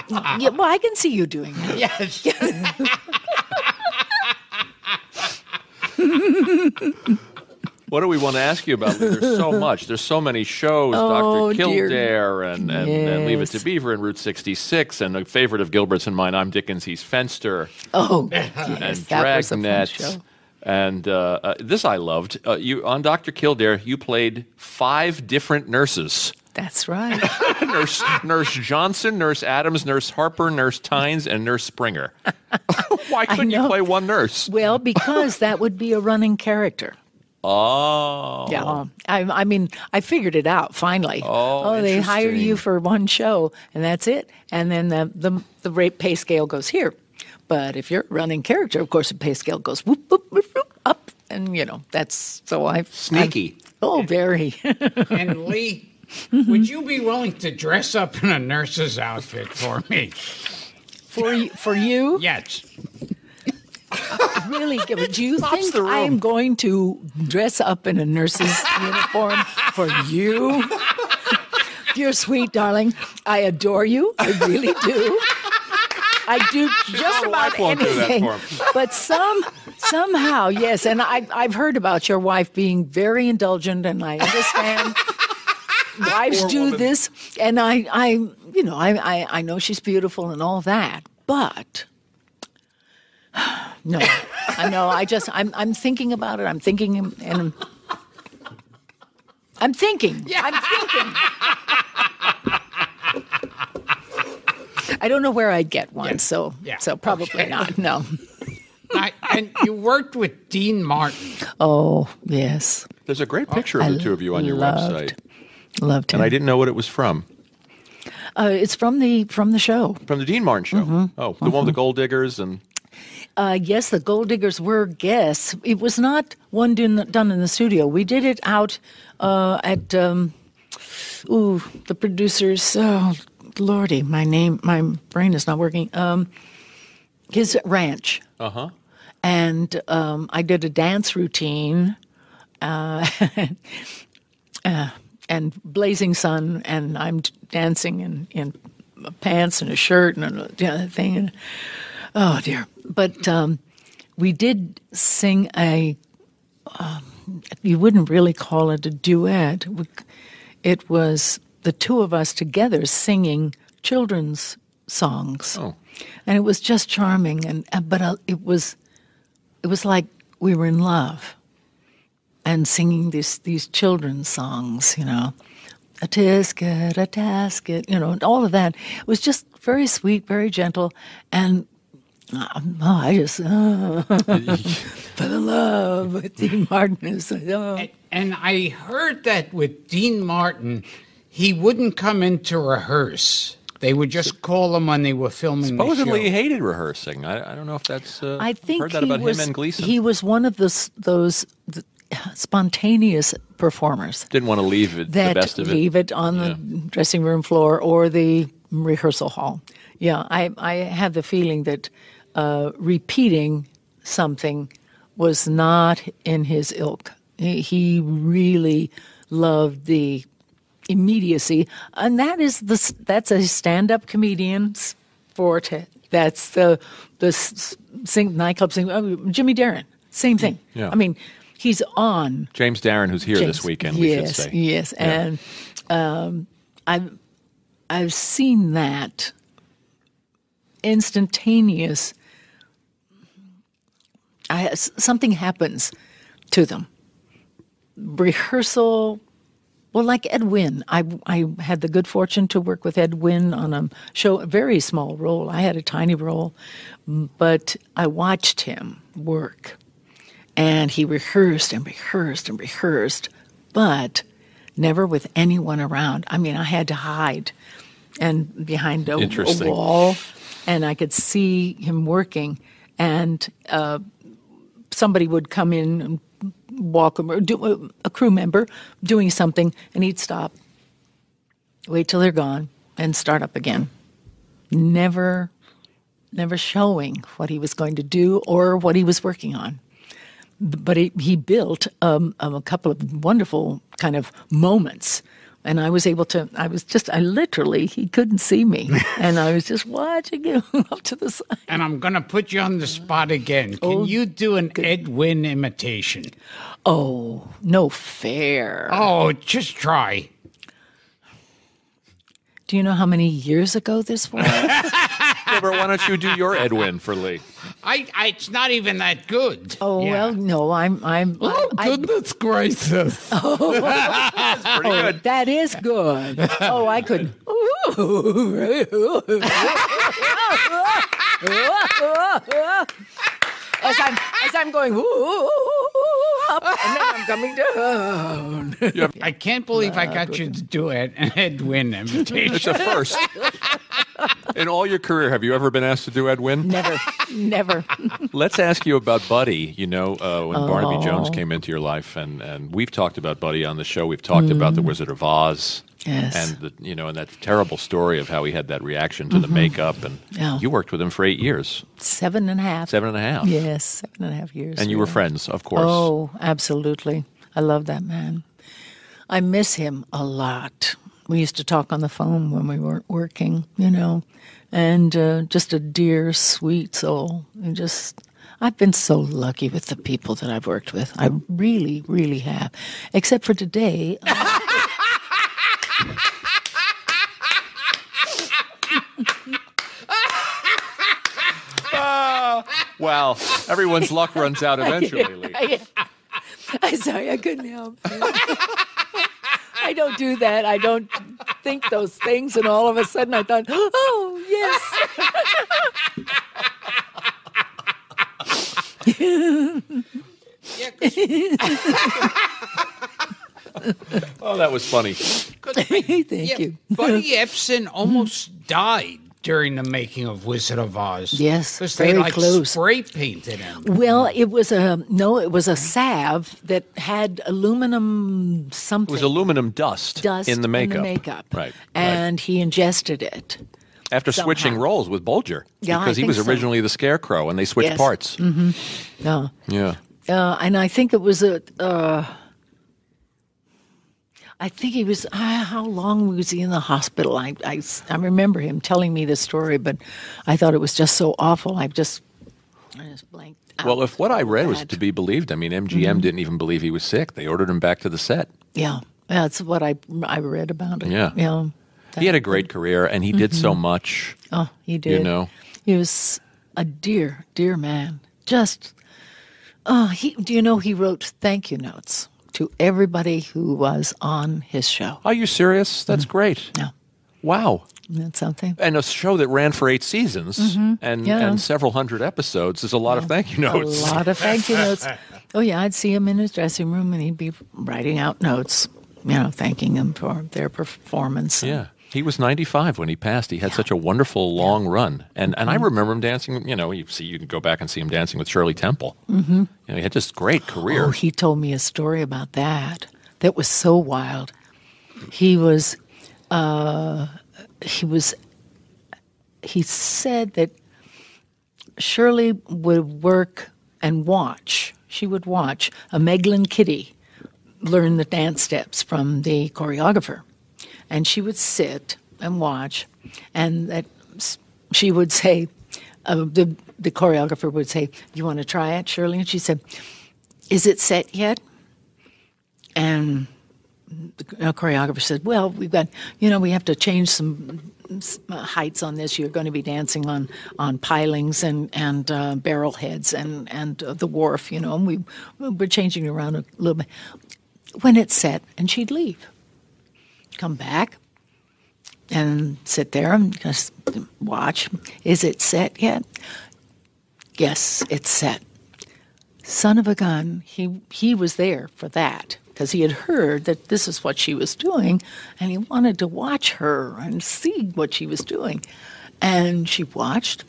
Yeah, well, I can see you doing that. Yes. What do we want to ask you about? There's so much. There's so many shows. Oh, Dr. Kildare and, and, and Leave It to Beaver and Route 66 and a favorite of Gilbert's and mine, I'm Dickens, He's Fenster Oh, and yes, that was a fun Dragnet. show. And uh, uh, this I loved. Uh, you on Dr. Kildare, you played five different nurses. That's right. Nurse Nurse Johnson, Nurse Adams, Nurse Harper, Nurse Tynes, and Nurse Springer. Why couldn't you play one nurse? Well, because that would be a running character. Oh, Yeah, I, I mean, I figured it out finally. Oh, oh they hire you for one show, and that's it. And then the the the rate pay scale goes here. But if you're a running character, of course, the pay scale goes whoop whoop whoop, whoop up, and you know that's so I Sneaky. oh, very. And Lee, would you be willing to dress up in a nurse's outfit for me? for for you, Yes. Really? Do you think. I am going to dress up in a nurse's uniform for you? You're sweet, darling. I adore you. I really do. I do just My about wife won't do that anything. But some somehow, yes, and I I've heard about your wife being very indulgent and I understand wives Poor do woman. this and I I you know, I, I I know she's beautiful and all that. But no, I know. I just I'm I'm thinking about it. I'm thinking and and I'm thinking. I'm thinking. I don't know where I'd get one, Yeah. so Yeah. so probably Okay. not. No. I, and you worked with Dean Martin. Oh yes, There's a great picture of the two of you on your loved, website, loved him. and I didn't know what it was from. Uh, it's from the from the show. From the Dean Martin show. Mm-hmm. Oh, the one with the gold diggers and Uh, yes, the Gold Diggers were guests. It was not one done, done in the studio. We did it out uh, at um, ooh the producers. Oh lordy, my name, my brain is not working. Um, his ranch, uh huh. and um, I did a dance routine. Uh, uh, and blazing sun, and I'm dancing in in pants and a shirt and a the other thing. And, oh dear! But um, we did sing a. Um, you wouldn't really call it a duet. It was the two of us together singing children's songs, Oh. and it was just charming. And uh, but uh, it was, it was like we were in love, and singing these these children's songs. You know, a tisket, a tasket. You know, and all of that. It was just very sweet, very gentle, and um, oh, I just uh, fell in love with Dean Martin. It's like, oh. And, and I heard that with Dean Martin, he wouldn't come in to rehearse. They would just call him when they were filming Supposedly, he the show. hated rehearsing. I, I don't know if that's. Uh, I think heard that he about was, him and Gleason. He was one of those those th- spontaneous performers Didn't want to leave it, that the best of it. leave it on the dressing room floor or the rehearsal hall. Yeah, I I have the feeling that uh, repeating something was not in his ilk. He, really loved the immediacy, and that is the that's a stand-up comedian's forte. That's the the sing nightclub sing. Oh, Jimmy Darren, same thing. Yeah. I mean, he's on James Darren, who's here this weekend, we yes, should say. Yes, Yeah. and um, I've I've seen that instantaneous. I, something happens to them. Rehearsal. Well, like Ed Wynn, I, I had the good fortune to work with Ed Wynn on a show, a very small role. I had a tiny role, but I watched him work and he rehearsed and rehearsed and rehearsed, but never with anyone around. I mean, I had to hide and behind a, a wall, and I could see him working, and uh, somebody would come in and walk or do, a crew member doing something, and he'd stop, wait till they're gone, and start up again. Never, never showing what he was going to do or what he was working on but he, he built um, um, a couple of wonderful kind of moments and i was able to i was just i literally he couldn't see me and i was just watching him up to the side And I'm going to put you on the spot again. Can Oh, you do an Ed Wynn imitation? oh no fair Oh, just try. do you know how many years ago this was Gilbert, why don't you do your Ed Wynn for Lee? I, I it's not even that good. oh Yeah. well no i'm i'm Oh, I, goodness gracious. Oh, That's Pretty oh, good. that is good oh i could as I'm as I'm going up, and then I'm coming down. I can't believe I got you to do it, an Ed Wynn. It's a first. In all your career, have you ever been asked to do Ed Wynn? Never, never. Let's ask you about Buddy. You know, uh, when Barnaby Oh. Jones came into your life, and, and we've talked about Buddy on the show. We've talked about the Wizard of Oz, Mm. Yes. and the, you know, and that terrible story of how he had that reaction to the makeup. And Mm-hmm. Yeah. you worked with him for eight years, Seven and a half. seven and a half. Yes, seven and a half years. And you were friends, of course. Oh, absolutely. I love that man. I miss him a lot. We used to talk on the phone when we weren't working, you know, and uh, just a dear, sweet soul. And just, I've been so lucky with the people that I've worked with. I really, really have. Except for today. Uh, well, everyone's luck runs out eventually. Lee. I'm sorry, I couldn't help. I don't do that. I don't think those things, and all of a sudden I thought, oh yes. Yeah, 'cause- Oh, that was funny. Thank yeah, you. Buddy Ebsen almost died during the making of Wizard of Oz. Yes, because they like close. spray painted him. Well, it was a no. It was a salve that had aluminum something. It was aluminum dust, dust in the makeup. makeup. Right. right. And he ingested it. After somehow. switching roles with Bolger. Yeah, I Because he think was so. originally the Scarecrow and they switched Yes. parts. No. Yeah. Uh, and I think it was a. Uh, I think he was. Uh, how long was he in the hospital? I, I, I remember him telling me this story, but I thought it was just so awful. I just, I just blanked. Out. Well, if what I read was to be believed, I mean, MGM mm-hmm. didn't even believe he was sick. They ordered him back to the set. Yeah, that's what I I read about it. Yeah, yeah. He had a great career, and he mm-hmm. did so mm-hmm. much. Oh, he did. You know, he was a dear, dear man. Just, oh, he. Do you know he wrote thank you notes to everybody who was on his show? Are you serious? That's mm great. Yeah. Wow. That's something. And a show that ran for eight seasons mm-hmm. and, yeah. and several hundred episodes is a lot yeah. of thank you notes. A lot of thank you notes. Oh, yeah, I'd see him in his dressing room and he'd be writing out notes, you know, thanking them for their performance. Yeah. He was 95 when he passed. He had yeah. such a wonderful long yeah. run, and and I mm-hmm. remember him dancing. You know, you see, you can go back and see him dancing with Shirley Temple. Mm-hmm. You know, he had just great career. Oh, he told me a story about that. That was so wild. He was, uh, he was, he said that Shirley would work and watch. She would watch a Meglin Kiddie learn the dance steps from the choreographer and she would sit and watch, and that she would say, uh, the the choreographer would say, "You want to try it, Shirley?" And she said, "Is it set yet?" And the choreographer said, "Well, we've got, you know, we have to change some heights on this. You're going to be dancing on on pilings and and uh, barrel heads and and uh, the wharf, you know. And we we're changing around a little bit. When it's set, and she'd leave come back and sit there and just watch. Is it set yet? Yes, it's set. Son of a gun, he, he was there for that because he had heard that this is what she was doing and he wanted to watch her and see what she was doing. And she watched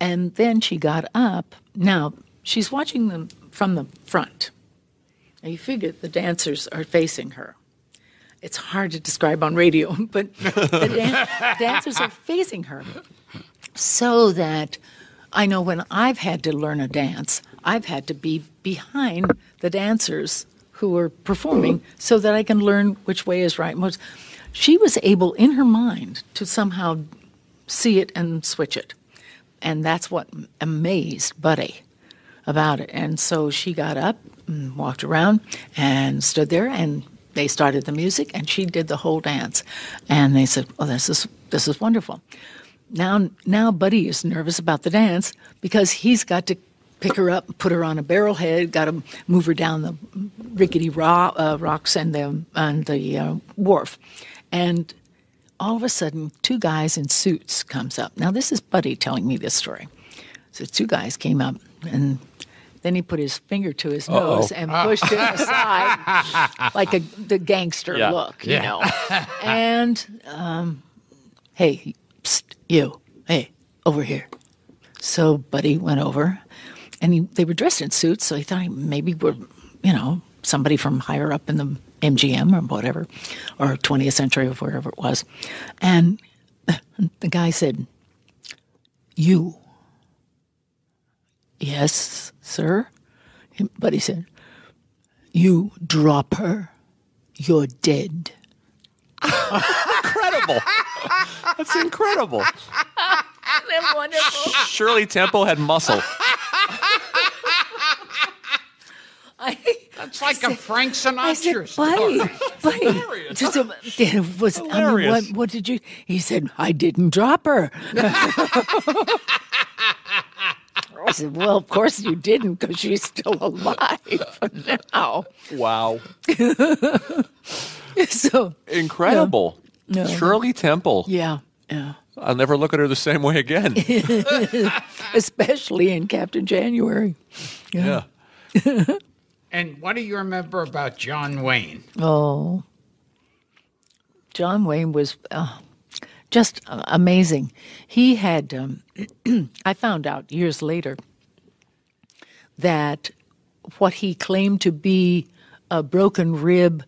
and then she got up. Now, she's watching them from the front. You figure the dancers are facing her it's hard to describe on radio, but the dan- dancers are facing her so that I know when I've had to learn a dance, I've had to be behind the dancers who are performing so that I can learn which way is right. She was able in her mind to somehow see it and switch it. And that's what amazed Buddy about it. And so she got up and walked around and stood there and they started the music and she did the whole dance. And they said, "Oh, this is this is wonderful." Now now Buddy is nervous about the dance because he's got to pick her up, put her on a barrel head, got to move her down the rickety uh, rocks and the and the uh, wharf. And all of a sudden, two guys in suits comes up. Now this is Buddy telling me this story. So two guys came up and then he put his finger to his Uh-oh. nose and pushed it aside, like a the gangster yeah. look, you yeah. know. and um, hey, psst, you, hey, over here. So Buddy went over, and he, they were dressed in suits, so he thought he maybe we're, you know, somebody from higher up in the MGM or whatever, or 20th Century or wherever it was. And the guy said, "You." Yes, sir. But he said, You drop her, you're dead. incredible. That's incredible. Isn't wonderful? Shirley Temple had muscle. I, That's like said, a Frank Sinatra story. Buddy, just a, it was, Hilarious. I mean, what, what did you? He said, I didn't drop her. I said, Well, of course you didn't because she's still alive now. Wow. so incredible. No. Shirley Temple. Yeah. Yeah. I'll never look at her the same way again. Especially in Captain January. Yeah. yeah. and what do you remember about John Wayne? Oh. John Wayne was uh, just amazing. He had, um, I found out years later that what he claimed to be a broken rib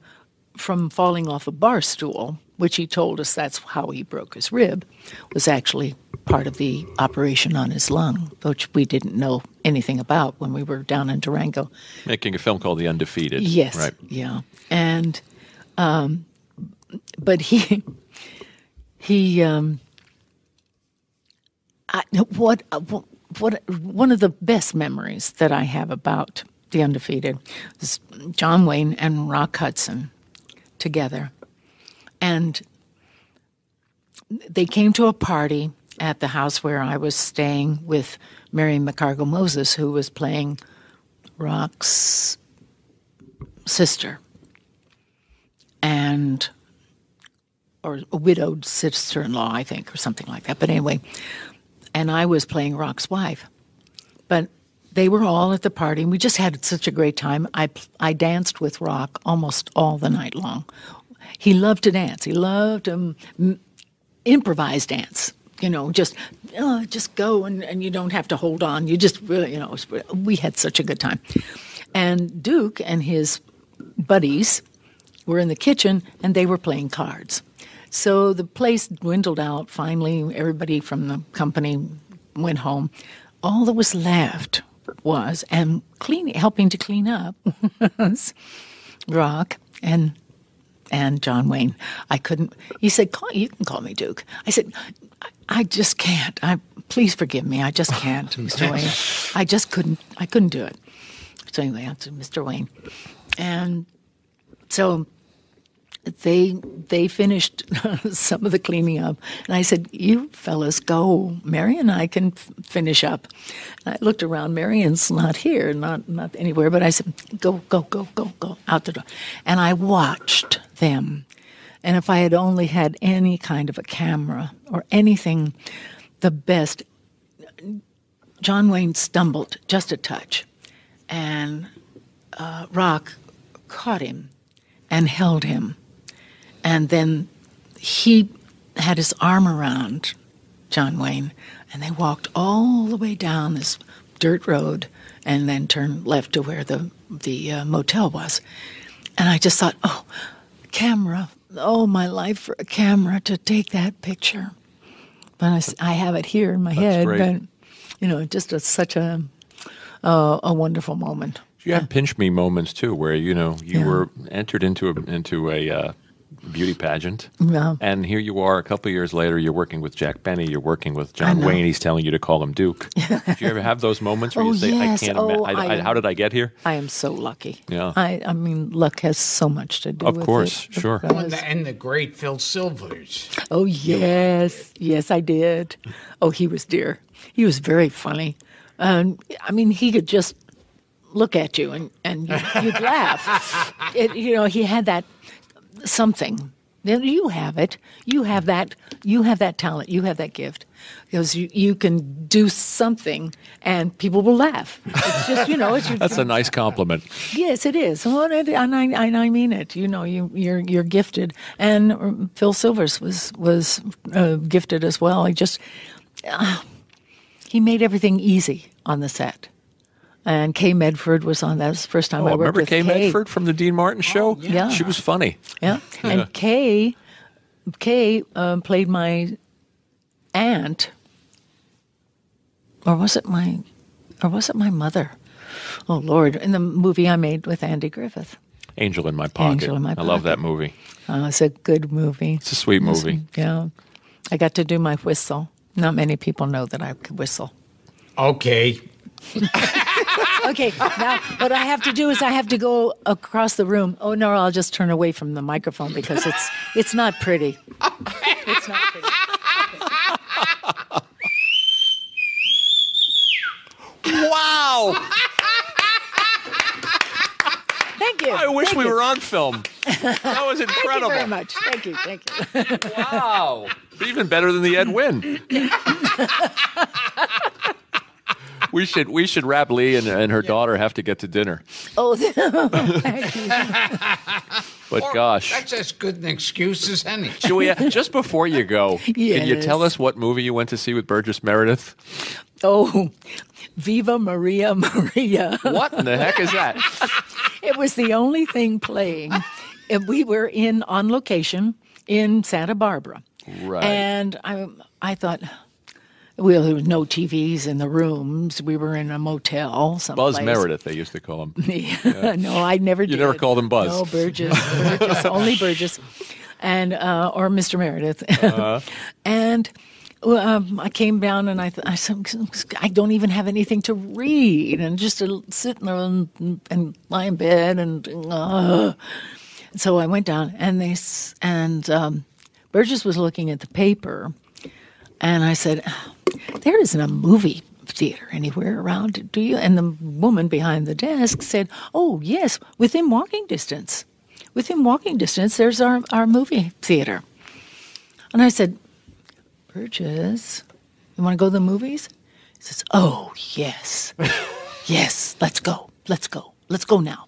from falling off a bar stool, which he told us that's how he broke his rib, was actually part of the operation on his lung, which we didn't know anything about when we were down in Durango. Making a film called The Undefeated. Yes. Right. Yeah. And Um, but he he um, I, uh, what what one of the best memories that I have about the undefeated is John Wayne and Rock Hudson together, and they came to a party at the house where I was staying with Mary McCargo Moses, who was playing Rock's sister, and or a widowed sister-in-law, I think, or something like that. But anyway, and I was playing Rock's wife, but they were all at the party, and we just had such a great time. I I danced with Rock almost all the night long. He loved to dance. He loved um, improvise dance. You know, just uh, just go and, and you don't have to hold on. You just really, you know, we had such a good time. And Duke and his buddies were in the kitchen and they were playing cards. So the place dwindled out. Finally, everybody from the company went home. All that was left was, and cleaning, helping to clean up, was Rock and and John Wayne. I couldn't. He said, call, "You can call me Duke." I said, "I just can't. I please forgive me. I just can't, Mr. Wayne. I just couldn't. I couldn't do it." So anyway, I said, "Mr. Wayne," and so they they finished some of the cleaning up, and I said, "You fellas go. Mary and I can f- finish up." And I looked around. Marian's not here, not not anywhere. But I said, "Go, go, go, go, go out the door." And I watched them. And if I had only had any kind of a camera or anything, the best. John Wayne stumbled just a touch, and uh, Rock caught him and held him and then he had his arm around John Wayne, and they walked all the way down this dirt road and then turned left to where the the uh, motel was. And I just thought, oh, camera, oh, my life for a camera to take that picture. But I, I have it here in my That's head. Great. But you know, just a, such a uh, a wonderful moment. You had pinch me moments too, where you know you Yeah. were entered into a into a uh, beauty pageant, Yeah. and here you are a couple of years later. You're working with Jack Benny. You're working with John. Wayne. He's telling you to call him Duke. Did you ever have those moments where Oh, you say, yes. "I can't Oh, imagine. I, I- I, how did I get here?" I am so lucky. Yeah. I, I mean, luck has so much to do Of with course, it. sure. Because- And the, and the great Phil Silvers. Oh yes, yes, I did. Oh, he was dear. He was very funny. Um, I mean, he could just look at you and and you'd, you'd laugh. It, you know, he had that something. Then you have it. You have that. You have that talent. You have that gift because you, you can do something and people will laugh. It's just you know. It's your, That's a nice compliment. Yes, it is, Well, and I, and I mean it. You know, you, you're you're gifted, and Phil Silvers was was uh, gifted as well. He just uh, he made everything easy on the set. And Kay Medford was on that. That was the first time Oh, I worked remember with Kay Kay. Medford from the Dean Martin show? yeah. she was funny. Yeah, and Kay Kay um, played my aunt, or was it my, or was it my mother? Oh Lord! In the movie I made with Andy Griffith. Angel in my pocket. Angel in My Pocket. I love that movie. Uh, it's a good movie. It's a sweet movie. Yeah. I got to do my whistle. Not many people know that I could whistle. Okay. Okay, now what I have to do is I have to go across the room. Oh no, I'll just turn away from the microphone because it's it's not pretty. It's not pretty. Wow! Thank you. I wish Thank we you. were on film. That was incredible. Thank you incredible. very much. Thank you. Thank you. Wow. Even better than the Ed Wynn. we should we should wrap Lee and, and her daughter have to get to dinner. Oh, thank you. But gosh. That's as good an excuse as any. Julia, uh, just before you go, can you tell us what movie you went to see with Burgess Meredith? Oh, Viva Maria Maria. What in the heck is that? It was the only thing playing. And we were in on location in Santa Barbara. Right. And I, I thought, Well, there was no TVs in the rooms. We were in a motel. Buzz someplace. Meredith, they used to call him. no, I never did. never called him Buzz. No, Burgess. Burgess only Burgess. And, uh, or Mr. Meredith. Uh-huh. and um, I came down and I, th- I said, I don't even have anything to read. And just to sit there and, and lie in bed. And uh. so I went down and they, s- and um, Burgess was looking at the paper. And I said, there isn't a movie theater anywhere around, do you? And the woman behind the desk said, oh, yes, within walking distance. Within walking distance, there's our, our movie theater. And I said, Burgess, you want to go to the movies? He says, oh, yes. yes, let's go. Let's go. Let's go now.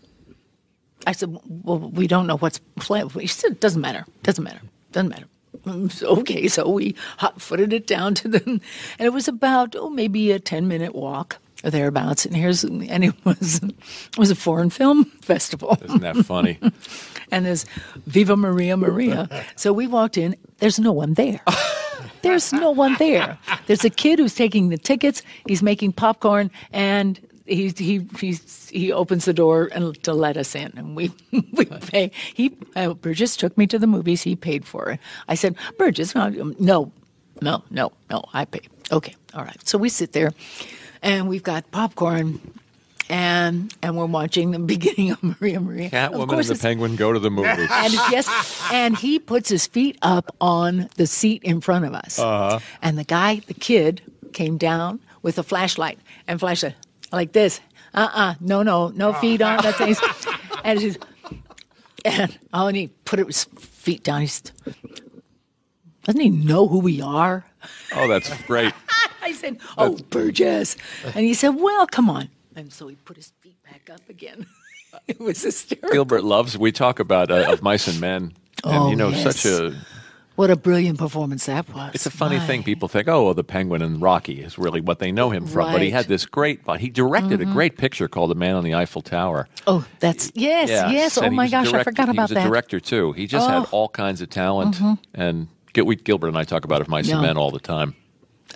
I said, well, we don't know what's planned. He said, doesn't matter. Doesn't matter. Doesn't matter. Okay, so we hot footed it down to them, and it was about oh maybe a ten minute walk or thereabouts. And here's and it was it was a foreign film festival, Isn't that funny? and there's Viva Maria Maria. So we walked in. There's no one there. There's no one there. There's a kid who's taking the tickets. He's making popcorn, and he he he's, he opens the door and to let us in, and we we pay. He uh, Burgess took me to the movies. He paid for it. I said, Burgess, no, no, no, no, no. I pay. Okay, all right. So we sit there, and we've got popcorn. And and we're watching the beginning of Maria Maria. Catwoman and course the Penguin go to the movies. and yes, and he puts his feet up on the seat in front of us. Uh-huh. And the guy, the kid, came down with a flashlight and flashlight like this. Uh uh no no no feet on the things. and she's and oh, and he put his feet down. He's doesn't he know who we are? Oh, that's great. I said, "Oh, Burgess," and he said, "Well, come on." And so he put his feet back up again. it was hysterical. Gilbert loves. We talk about uh, of mice and men, and Oh, you know, yes. such a. What a brilliant performance that was. It's a funny My. thing. People think, oh, well, the Penguin and Rocky is really what they know him from. But he had this great. He directed a great picture called "The Man on the Eiffel Tower." Oh, that's yes, yes. Oh my was a gosh, I forgot about that. He was a that. Oh. Mm-hmm. director too. He just had all kinds of talent, and Gil- we, Gilbert and I talk about of mice and Yeah. men all the time.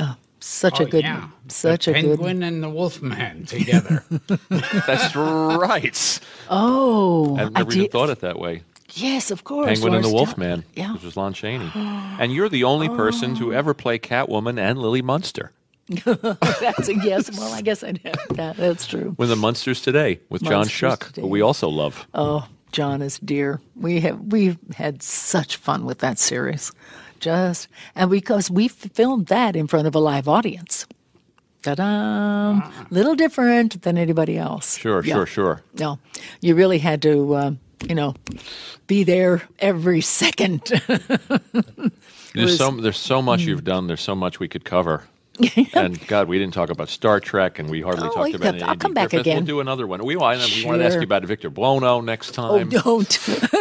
Oh, Such Oh, a good, yeah. such the a good. penguin and the wolfman together. That's right. Oh, I've I even did- thought it that way. Yes, of course. Penguin and the Wolfman, Yeah. which was Lon Chaney. And you're the only person to ever play Catwoman and Lily Munster. That's a yes. Well, I guess I did. That, that's true. With the Munsters today, with John Schuck, Today. who we also love. Oh, John is dear. We have we've had such fun with that series, just and because we filmed that in front of a live audience. Ta-da! Little different than anybody else. Sure, Yeah. sure, sure. No, you really had to, uh, you know, be there every second. There's was- so there's so much hmm. you've done. There's so much we could cover. and God, we didn't talk about Star Trek, and we hardly Oh, talked about. could- I'll Andy come back Griffith. again. We'll do another one. We want we want to ask you about Victor Buono next time. oh, time. don't!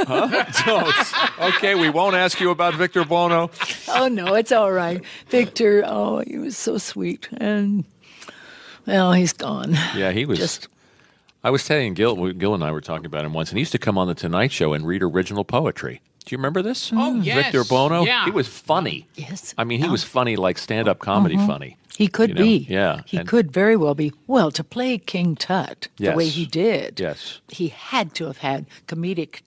Don't. okay, we won't ask you about Victor Buono. oh no, it's all right, Victor. Oh, he was so sweet, and well, he's gone. Yeah, he was. Just I was telling Gil, Gil and I were talking about him once, and he used to come on the Tonight Show and read original poetry. Do you remember this? Oh, yes. Victor Buono. Yeah. He was funny. Yes. I mean, he Yeah. was oh. funny like stand-up comedy mm-hmm. funny. he could You know, be. yeah, he and- could very well be. Well, to play King Tut the way he did, Yes. he had to have had comedic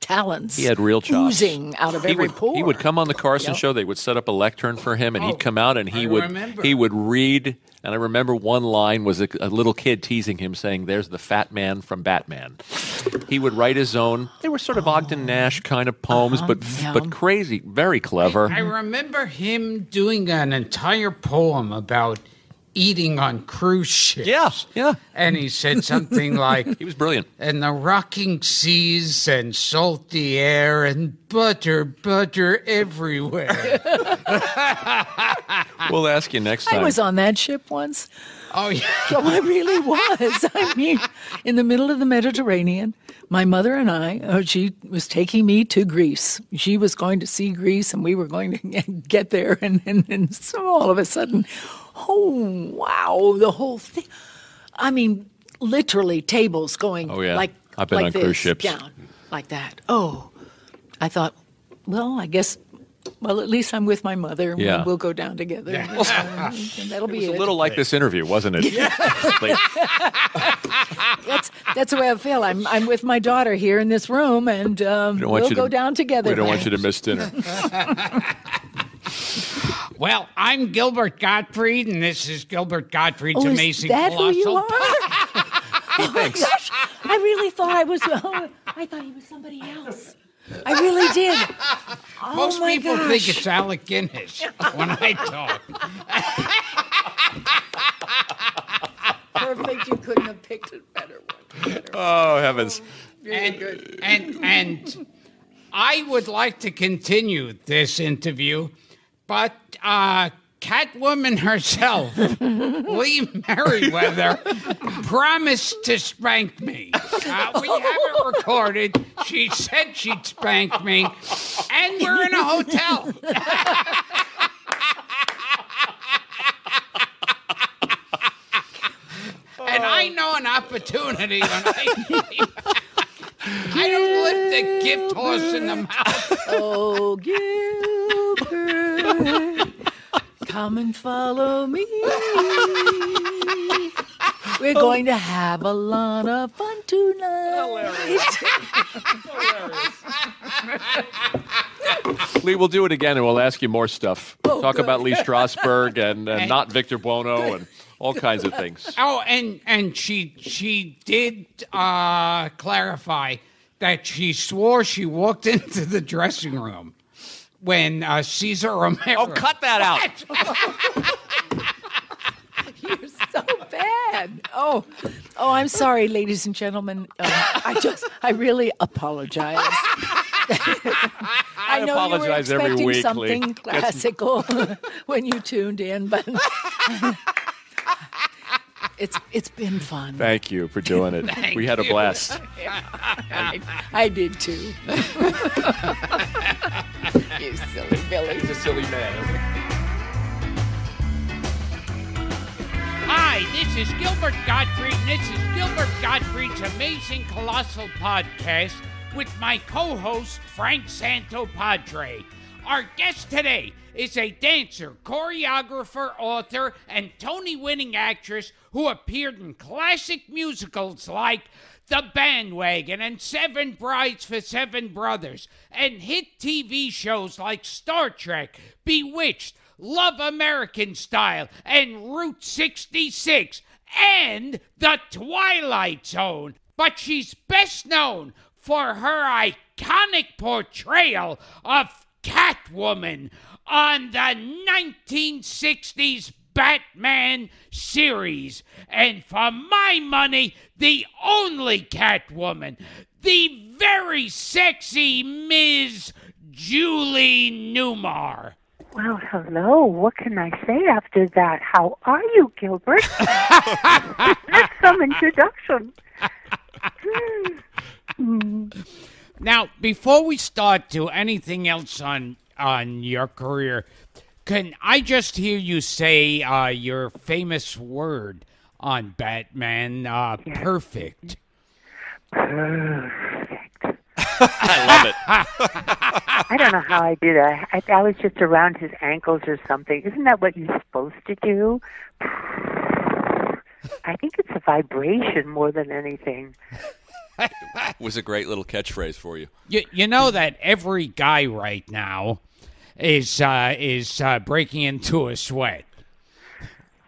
talents. He had real chops. oozing out of he every would, pore. He would come on the Carson Yep. show. They would set up a lectern for him, and Oh, he'd come out and he I would remember. he would read. And I remember one line was a, a little kid teasing him, saying, "There's the fat man from Batman." He would write his own. They were sort of Ogden oh. Nash kind of poems, but Oh. yeah. but crazy, very clever. I remember him doing an entire poem about eating on cruise ships. yeah, yeah. And he said something like, He was brilliant. and the rocking seas and salty air and butter, butter everywhere. We'll ask you next time. I was on that ship once. oh, yeah. Oh, I really was. I mean, in the middle of the Mediterranean, my mother and I, uh, she was taking me to Greece. She was going to see Greece, and we were going to get there. And, and, and so all of a sudden, oh, wow, the whole thing. I mean, literally tables going Oh, yeah. like, I've been like on this, cruise ships. down like that. Oh, I thought, well, I guess Well, at least I'm with my mother. and Yeah. We'll go down together. Uh, and that'll be It was it. a little like this interview, wasn't it? Like, That's that's the way I feel. I'm I'm with my daughter here in this room, and um, we'll you to- go down together. we don't want you to miss dinner. Well, I'm Gilbert Gottfried, and this is Gilbert Gottfried's Oh, is Amazing that who you are? Oh my gosh! I really thought I was. Oh, I thought he was somebody else. I really did. Oh Most my people gosh. think it's Alec Guinness when I talk. perfect. You couldn't have picked a better one. Oh heavens! and, and and I would like to continue this interview, but uh, Catwoman herself, Lee Meriwether, promised to spank me. Uh, we have it recorded. She said she'd spank me, and we're in a hotel. and I know an opportunity when I. I don't lift a gift horse in the mouth. Oh, Gilbert, come and follow me. We're going to have a lot of fun tonight. Lee, we'll do it again, and we'll ask you more stuff. Oh, Talk good. about Lee Strasberg and, and not Victor Buono and all kinds of things. Oh, and and she she did uh, clarify that she swore she walked into the dressing room when uh, Cesar Romero. Oh, cut that out! You're so bad. Oh, oh, I'm sorry, ladies and gentlemen. Um, I just, I really apologize. I know apologize you were every expecting week, Lee. something classical when you tuned in, but it's it's been fun. Thank you for doing it. We had a blast. I, I did too. you silly Billy. He's a silly man. Hi, this is Gilbert Gottfried, and this is Gilbert Gottfried's Amazing Colossal Podcast with my co host, Frank Santopadre. Our guest today is a dancer, choreographer, author, and Tony winning actress who appeared in classic musicals like The Bandwagon and Seven Brides for Seven Brothers, and hit TV shows like Star Trek, Bewitched, Love American Style, and Route 66, and The Twilight Zone. But she's best known for her iconic portrayal of Catwoman on the 1960s Batman series. And for my money, the only Catwoman, the very sexy Ms. Julie Newmar. Well, hello. What can I say after that? How are you, Gilbert? That's some introduction. Now, before we start to anything else on on your career, can I just hear you say uh, your famous word on Batman? Uh, perfect. Perfect. I love it. I don't know how I did that. I, I was just around his ankles or something. Isn't that what you're supposed to do? I think it's a vibration more than anything. was a great little catchphrase for you. You, you know that every guy right now is uh, is uh, breaking into a sweat.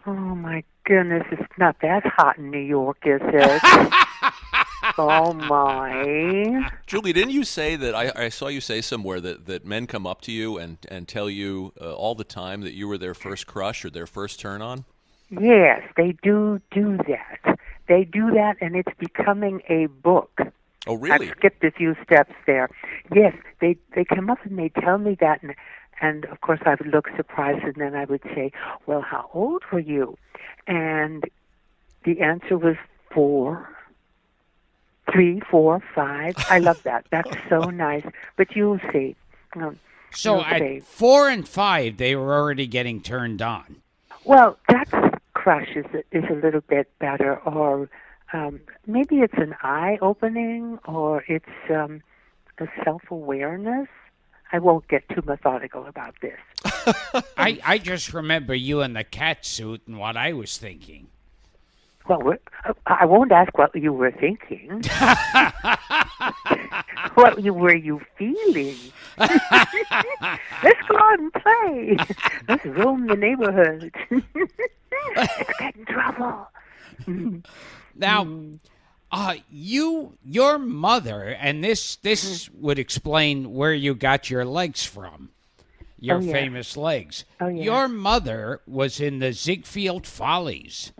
Oh my goodness, it's not that hot in New York, is it? oh my. Julie, didn't you say that I, I saw you say somewhere that, that men come up to you and, and tell you uh, all the time that you were their first crush or their first turn on? Yes, they do do that. They do that, and it's becoming a book. Oh, really? I've skipped a few steps there. Yes, they they come up and they tell me that, and and of course I would look surprised, and then I would say, "Well, how old were you?" And the answer was four, three, four, five. I love that. That's so nice. But you'll see. Um, So Okay. at four and five, they were already getting turned on. Well, that crush is is a little bit better, or um, maybe it's an eye opening, or it's um, a self awareness. I won't get too methodical about this. I, I just remember you in the cat suit and what I was thinking. Well, I won't ask what you were thinking. what you were you feeling? Let's go out and play. Let's roam the neighborhood. Let's get in trouble. Now, Mm. uh, you, your mother, and this this Mm. would explain where you got your legs from, your Oh, yeah. famous legs. Oh, yeah. Your mother was in the Ziegfeld Follies.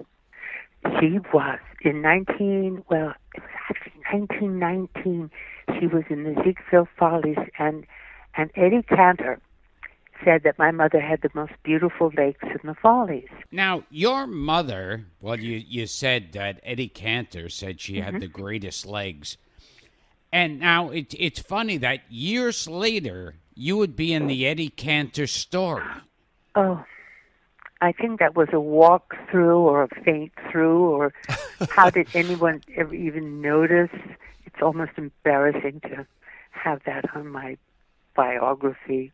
She was in 19, well, it was actually 1919. She was in the Ziegfeld Follies, and, and Eddie Cantor said that my mother had the most beautiful legs in the Follies. Now, your mother, well, you, you said that Eddie Cantor said she Mm-hmm. had the greatest legs. And now it, it's funny that years later, you would be in the Eddie Cantor story. Oh, I think that was a walk through or a faint through, or how did anyone ever even notice? It's almost embarrassing to have that on my biography.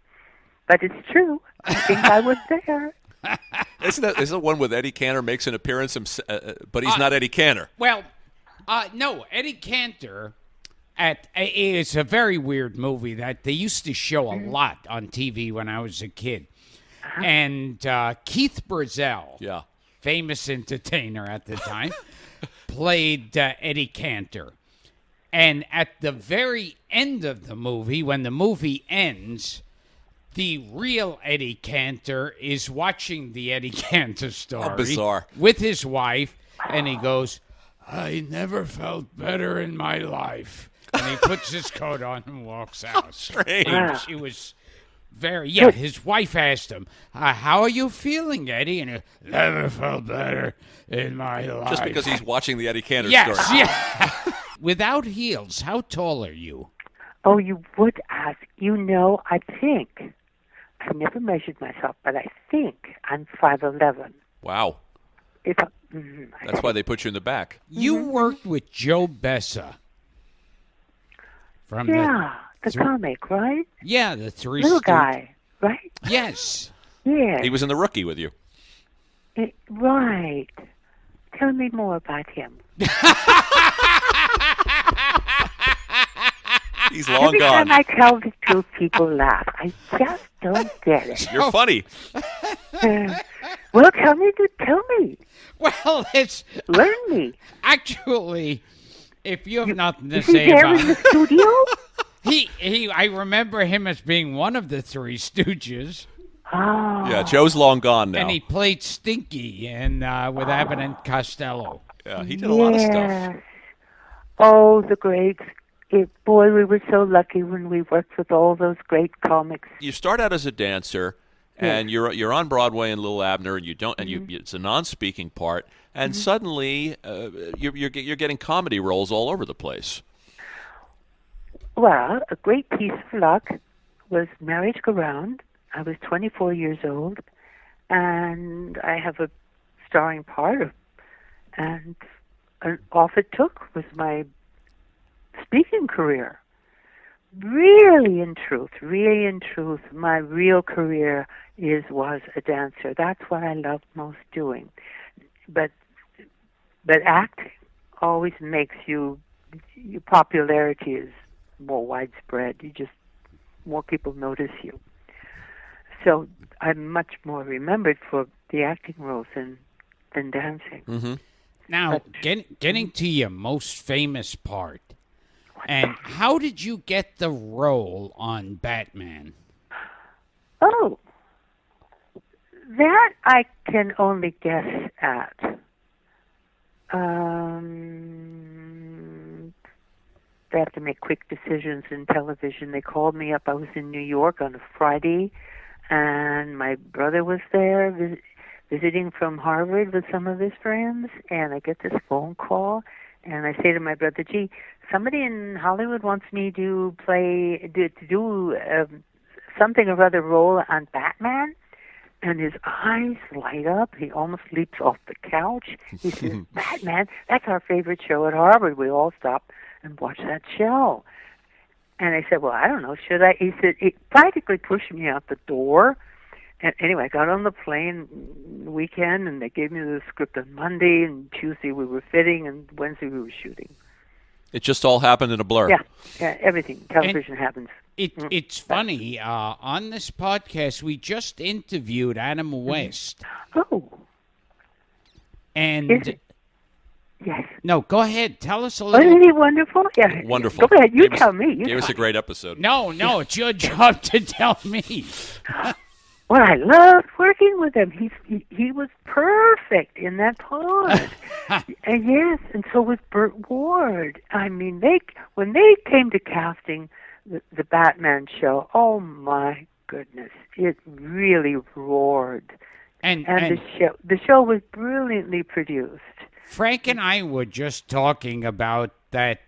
But it's true. I think I was there. Isn't that is the one with Eddie Cantor makes an appearance, himse- uh, uh, but he's not Eddie Cantor. Well, uh, no, Eddie Cantor. At it's a very weird movie that they used to show a lot on TV when I was a kid, and uh, Keefe Brasselle, Yeah. famous entertainer at the time, played uh, Eddie Cantor. And at the very end of the movie, when the movie ends, the real Eddie Cantor is watching the Eddie Cantor story bizarre. with his wife, and he goes, I never felt better in my life. And he puts his coat on and walks out. Strange. Wow. She was very yeah. His wife asked him, uh, "How are you feeling, Eddie?" And he never felt better in my life. Just because he's watching the Eddie Cantor yes, story. yeah. Without heels, how tall are you? Oh, you would ask. You know, I think. I've never measured myself, but I think I'm 5'11. Wow. If I, mm, I That's why they put you in the back. You Mm-hmm. worked with Joe Besser from Yeah, the Three- comic, right? yeah the three Little Stooges. guy, right? Yes. Yeah. He was in the rookie with you. It- right. Tell me more about him. He's long Every gone. time I tell the truth, people laugh. I just don't get it. You're funny. Uh, well, tell me to tell me. Well, it's Learn me. actually if you have nothing to Is he say there about in the studio? he he I remember him as being one of the three Stooges. Oh, Yeah, Joe's long gone now. And he played Stinky in uh, with Abbott and Costello. yeah, he did a lot of stuff. yes. Oh, the greats. It, boy, we were so lucky when we worked with all those great comics. You start out as a dancer, and you're you're on Broadway in Little Abner, and you don't, and Mm-hmm. you it's a non-speaking part, and suddenly uh, you're, you're you're getting comedy roles all over the place. Well, a great piece of luck was Marriage Go Round. I was 24 years old, and I have a starring part of, and, and off it took was my speaking career. Really, in truth, really, in truth, my real career is was a dancer. That's what I love most doing. But, but acting always makes you your popularity is more widespread. You just more people notice you. So I'm much more remembered for the acting roles than than dancing. Mm-hmm. Now, get, getting to your most famous part, and how did you get the role on Batman? Oh, that I can only guess at. Um, they have to make quick decisions in television. They called me up. I was in New York on a Friday, and my brother was there vis- visiting from Harvard with some of his friends. And I get this phone call, and I say to my brother, "Gee, somebody in Hollywood wants me to play do, to do um, something or other role on Batman." and his eyes light up. He almost leaps off the couch. He says, Batman, that's our favorite show at Harvard. We all stop and watch that show. And I said, well, I don't know. Should I? He said, it practically pushed me out the door. And anyway, I got on the plane weekend, and they gave me the script on Monday, and Tuesday we were fitting, and Wednesday we were shooting. It just all happened in a blur. Yeah, yeah, everything. Television happens. It, it's funny. Uh, on this podcast, we just interviewed Adam West, Oh, and Is it? yes. no, go ahead. Tell us a little. Wasn't little. he wonderful? Yeah. Wonderful. Go ahead. You Gave us- tell me. You Gave us a great episode. No, no, it's your job to tell me. Well, I loved working with him. He's he, he was perfect in that part. and yes, and so was Burt Ward. I mean, they when they came to casting the, the Batman show, oh my goodness, it really roared. And, And, and the show the show was brilliantly produced. Frank and I were just talking about that.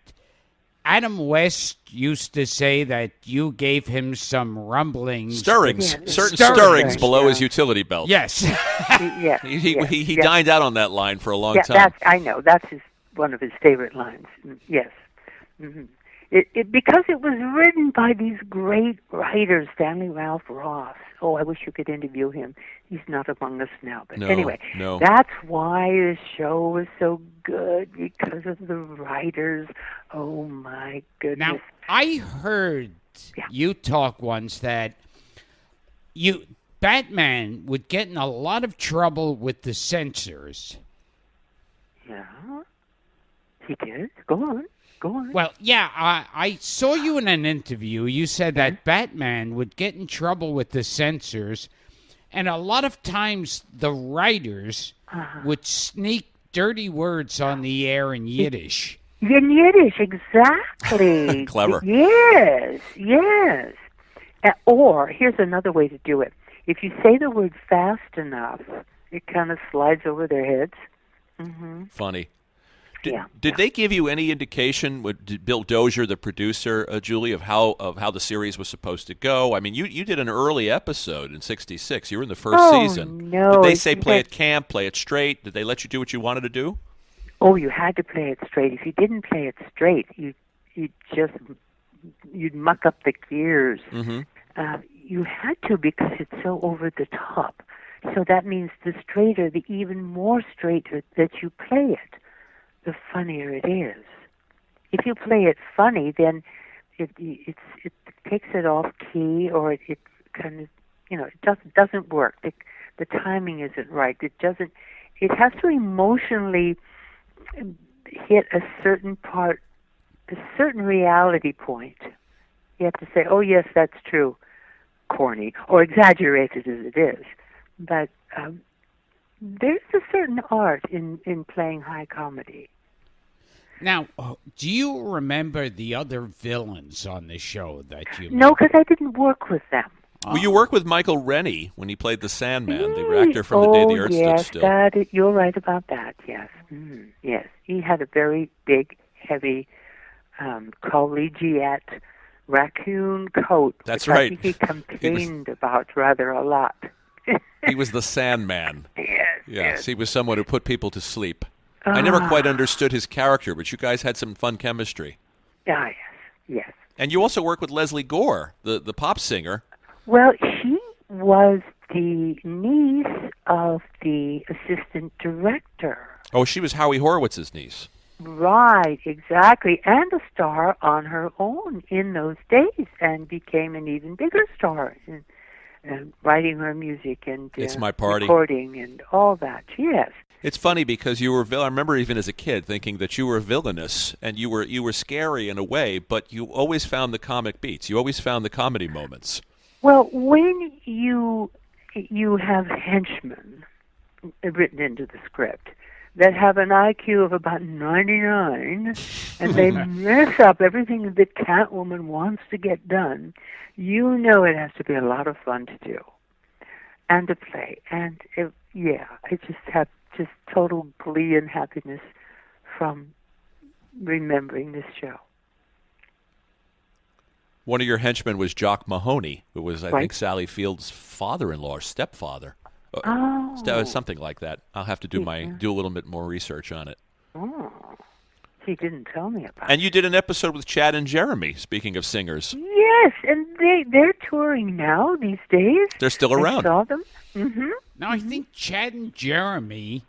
Adam West used to say that you gave him some rumblings. Stirrings, Yeah, certain stirrings, stirrings below yeah. his utility belt. Yes. yeah, He he, yeah, he, he yeah. dined out on that line for a long yeah, time. that's I know. That's his one of his favorite lines. Mm, Yes. hmm It, it because it was written by these great writers, Stanley Ralph Ross. Oh, I wish you could interview him. He's not among us now, but No, anyway, no. that's why the show was so good because of the writers. Oh my goodness! Now, I heard Yeah. you talk once that you Batman would get in a lot of trouble with the censors. yeah, he did. Go on, go on. Well, yeah, I, I saw you in an interview. You said that Batman would get in trouble with the censors, and a lot of times the writers uh-huh. would sneak dirty words on the air in Yiddish. In Yiddish, exactly. Clever. Yes, yes. Or here's another way to do it. If you say the word fast enough, it kind of slides over their heads. Mm-hmm. Funny. Did, Yeah, did they give you any indication? With Bill Dozier, the producer, uh, Julie, of how of how the series was supposed to go? I mean, you, you did an early episode in '66. You were in the first Oh, season. no, Did they say play it camp, play it straight? Did they let you do what you wanted to do? Oh, you had to play it straight. If you didn't play it straight, you you just you'd muck up the gears. Mm-hmm. Uh, you had to because it's so over the top. So that means the straighter, the even more straighter that you play it, the funnier it is. If you play it funny, then it it's it takes it off key, or it, it kind of you know it doesn't doesn't work. The, the timing isn't right. It doesn't. It has to emotionally hit a certain part, a certain reality point. You have to say, "Oh yes, that's true," corny or exaggerated as it is, but um, there's a certain art in in playing high comedy. Now, do you remember the other villains on the show that you No, because I didn't work with them. Well, you worked with Michael Rennie when he played the Sandman, the actor from the day oh, the Earth yes, stood still. that is, you're right about that. Yes, mm, yes. He had a very big, heavy, um, collegiate raccoon coat. That's which right. I think he complained about rather a lot. He was the Sandman. yes, Yes, he was someone who put people to sleep. I never Ah. quite understood his character, but you guys had some fun chemistry. Ah, yes, yes. And you also work with Lesley Gore, the, the pop singer. Well, she was the niece of the assistant director. Oh, she was Howie Horowitz's niece. Right, exactly, and a star on her own in those days, and became an even bigger star in uh, writing her music and uh, It's My Party. recording and all that. Yes, It's funny because you were. vil- I remember even as a kid thinking that you were villainous and you were you were scary in a way, but you always found the comic beats. You always found the comedy moments. Well, when you you have henchmen written into the script that have an IQ of about 99 and they mess up everything that Catwoman wants to get done, you know it has to be a lot of fun to do and to play. And it, yeah, I just have just total glee and happiness from remembering this show. One of your henchmen was Jock Mahoney, who was I think Sally Field's father-in-law or stepfather. Uh, Oh. something like that. I'll have to do my do a little bit more research on it. Oh. She didn't tell me about. And you did an episode with Chad and Jeremy. Speaking of singers, Yes, and they they're touring now these days. they're still I around. saw them. Mm-hmm. Now, I think Chad and Jeremy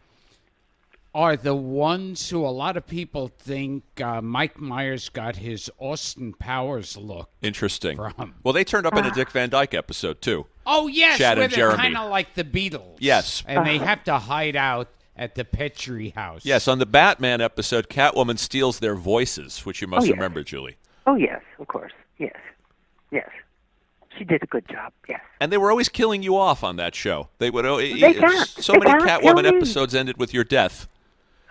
are the ones who a lot of people think uh, Mike Myers got his Austin Powers look Interesting. from. Well, they turned up in a Dick Van Dyke episode too. Oh, yes, Chad where and they're Jeremy. kind of like the Beatles. Yes. And they have to hide out at the Petrie house. Yes, on the Batman episode, Catwoman steals their voices, which you must Oh, yes. remember, Julie. Oh yes, of course. Yes, yes. She did a good job. Yes. And they were always killing you off on that show. They would. oh, They can't. So They many can't Catwoman episodes ended with your death.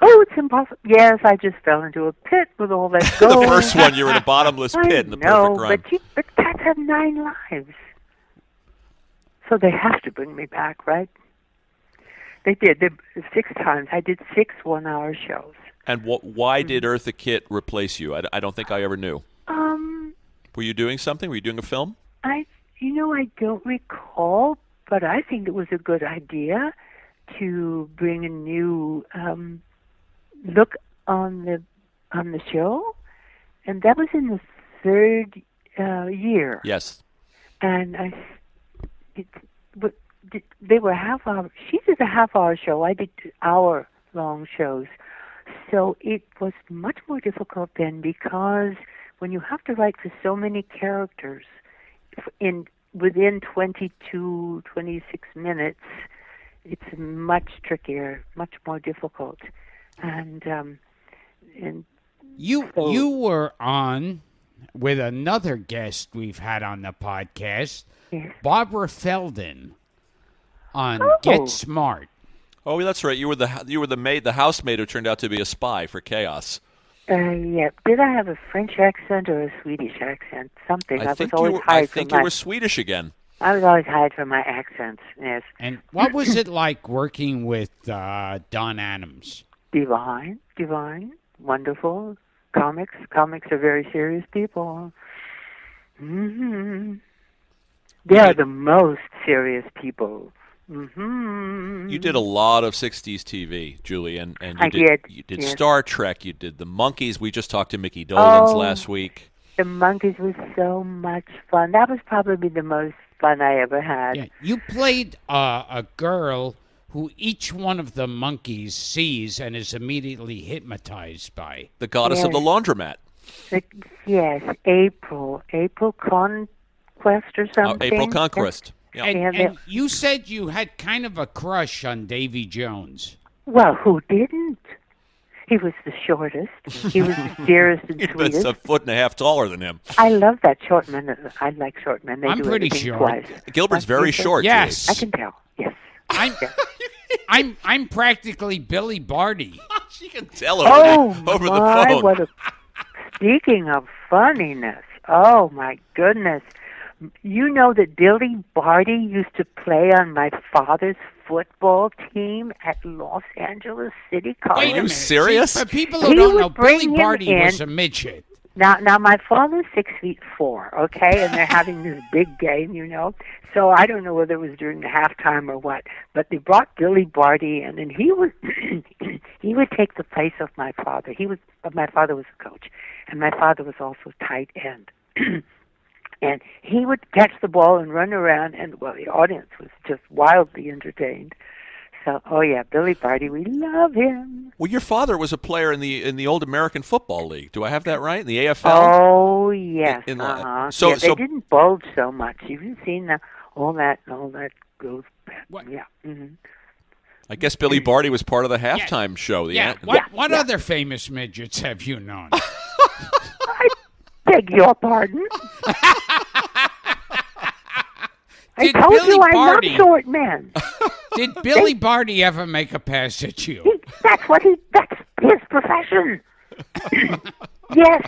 Oh, it's impossible. Yes, I just fell into a pit with all that gold. The first one, you're in a bottomless I pit in the know, perfect rhyme. but you, but cats have nine lives, so they have to bring me back, right? They did. They, six times. I did six one-hour shows. And wh- why Hmm. did Eartha Kitt replace you? I, I don't think I ever knew. Um, Were you doing something? Were you doing a film? I, you know, I don't recall, but I think it was a good idea to bring a new um, look on the on the show, and that was in the third uh, year. Yes. and I, it, but did- they were half hour. She did a half hour show. I did hour long shows, so it was much more difficult then because when you have to write for so many characters in within 22, 26 minutes, it's much trickier, much more difficult, and um, and You So- you were on with another guest we've had on the podcast. Barbara Feldon, on Oh. Get Smart. Oh, that's right. You were the you were the maid, the housemaid who turned out to be a spy for KAOS. Uh, yeah. Did I have a French accent or a Swedish accent? Something. I, I was think you always were. hired I think for you my. were Swedish again. I was always hired for my accents. Yes. And what was it like working with uh, Don Adams? Divine, divine, wonderful. Comics, comics are very serious people. hmm They are the most serious people. Hmm You did a lot of '60s TV, Julie, and, and you I did, did, you did yes. Star Trek. You did the Monkees. We just talked to Micky Dolenz Oh. last week. The Monkees was so much fun. That was probably the most fun I ever had. Yeah, you played uh, a girl who each one of the Monkees sees and is immediately hypnotized by. The goddess of the laundromat. The- yes, April, April Conquest or Uh, something. April Conquest. Yeah. And, Yeah, and you said you had kind of a crush on Davy Jones. Well, who didn't? He was the shortest. He was the dearest and He was sweetest. a foot and a half taller than him. I love that short man. I like short men. They I'm do pretty everything short. Twice. Gilbert's very short. Yes. I can tell. Yes. I'm, I'm, I'm practically Billy Barty. She can tell over, Oh the, over my! the phone. What a, speaking of funniness. Oh my goodness! You know that Billy Barty used to play on my father's football team at Los Angeles City College. Wait a you minute. serious? See, for people who He don't know, Billy him Barty was a midget. Now, now my father's six feet four, okay, and they're having this big game, you know. So I don't know whether it was during the halftime or what, but they brought Billy Barty in, and he was he would take the place of my father. He was, but my father was a coach, and my father was also tight end. And he would catch the ball and run around, and well, the audience was just wildly entertained. So, oh yeah, Billy Barty, we love him. Well, your father was a player in the in the old American Football League. Do I have that right? In the AFL. Oh yes, In- in uh-huh. so- yeah, they didn't bulge so much. You've seen the, all that, all that goes back. What? Yeah. hmm I guess Billy Barty was part of the beg your pardon. I Did told Billy you I'm Barty- not short man. Did Billy Barty ever make a pass at you? He, that's what he. That's his profession. yes.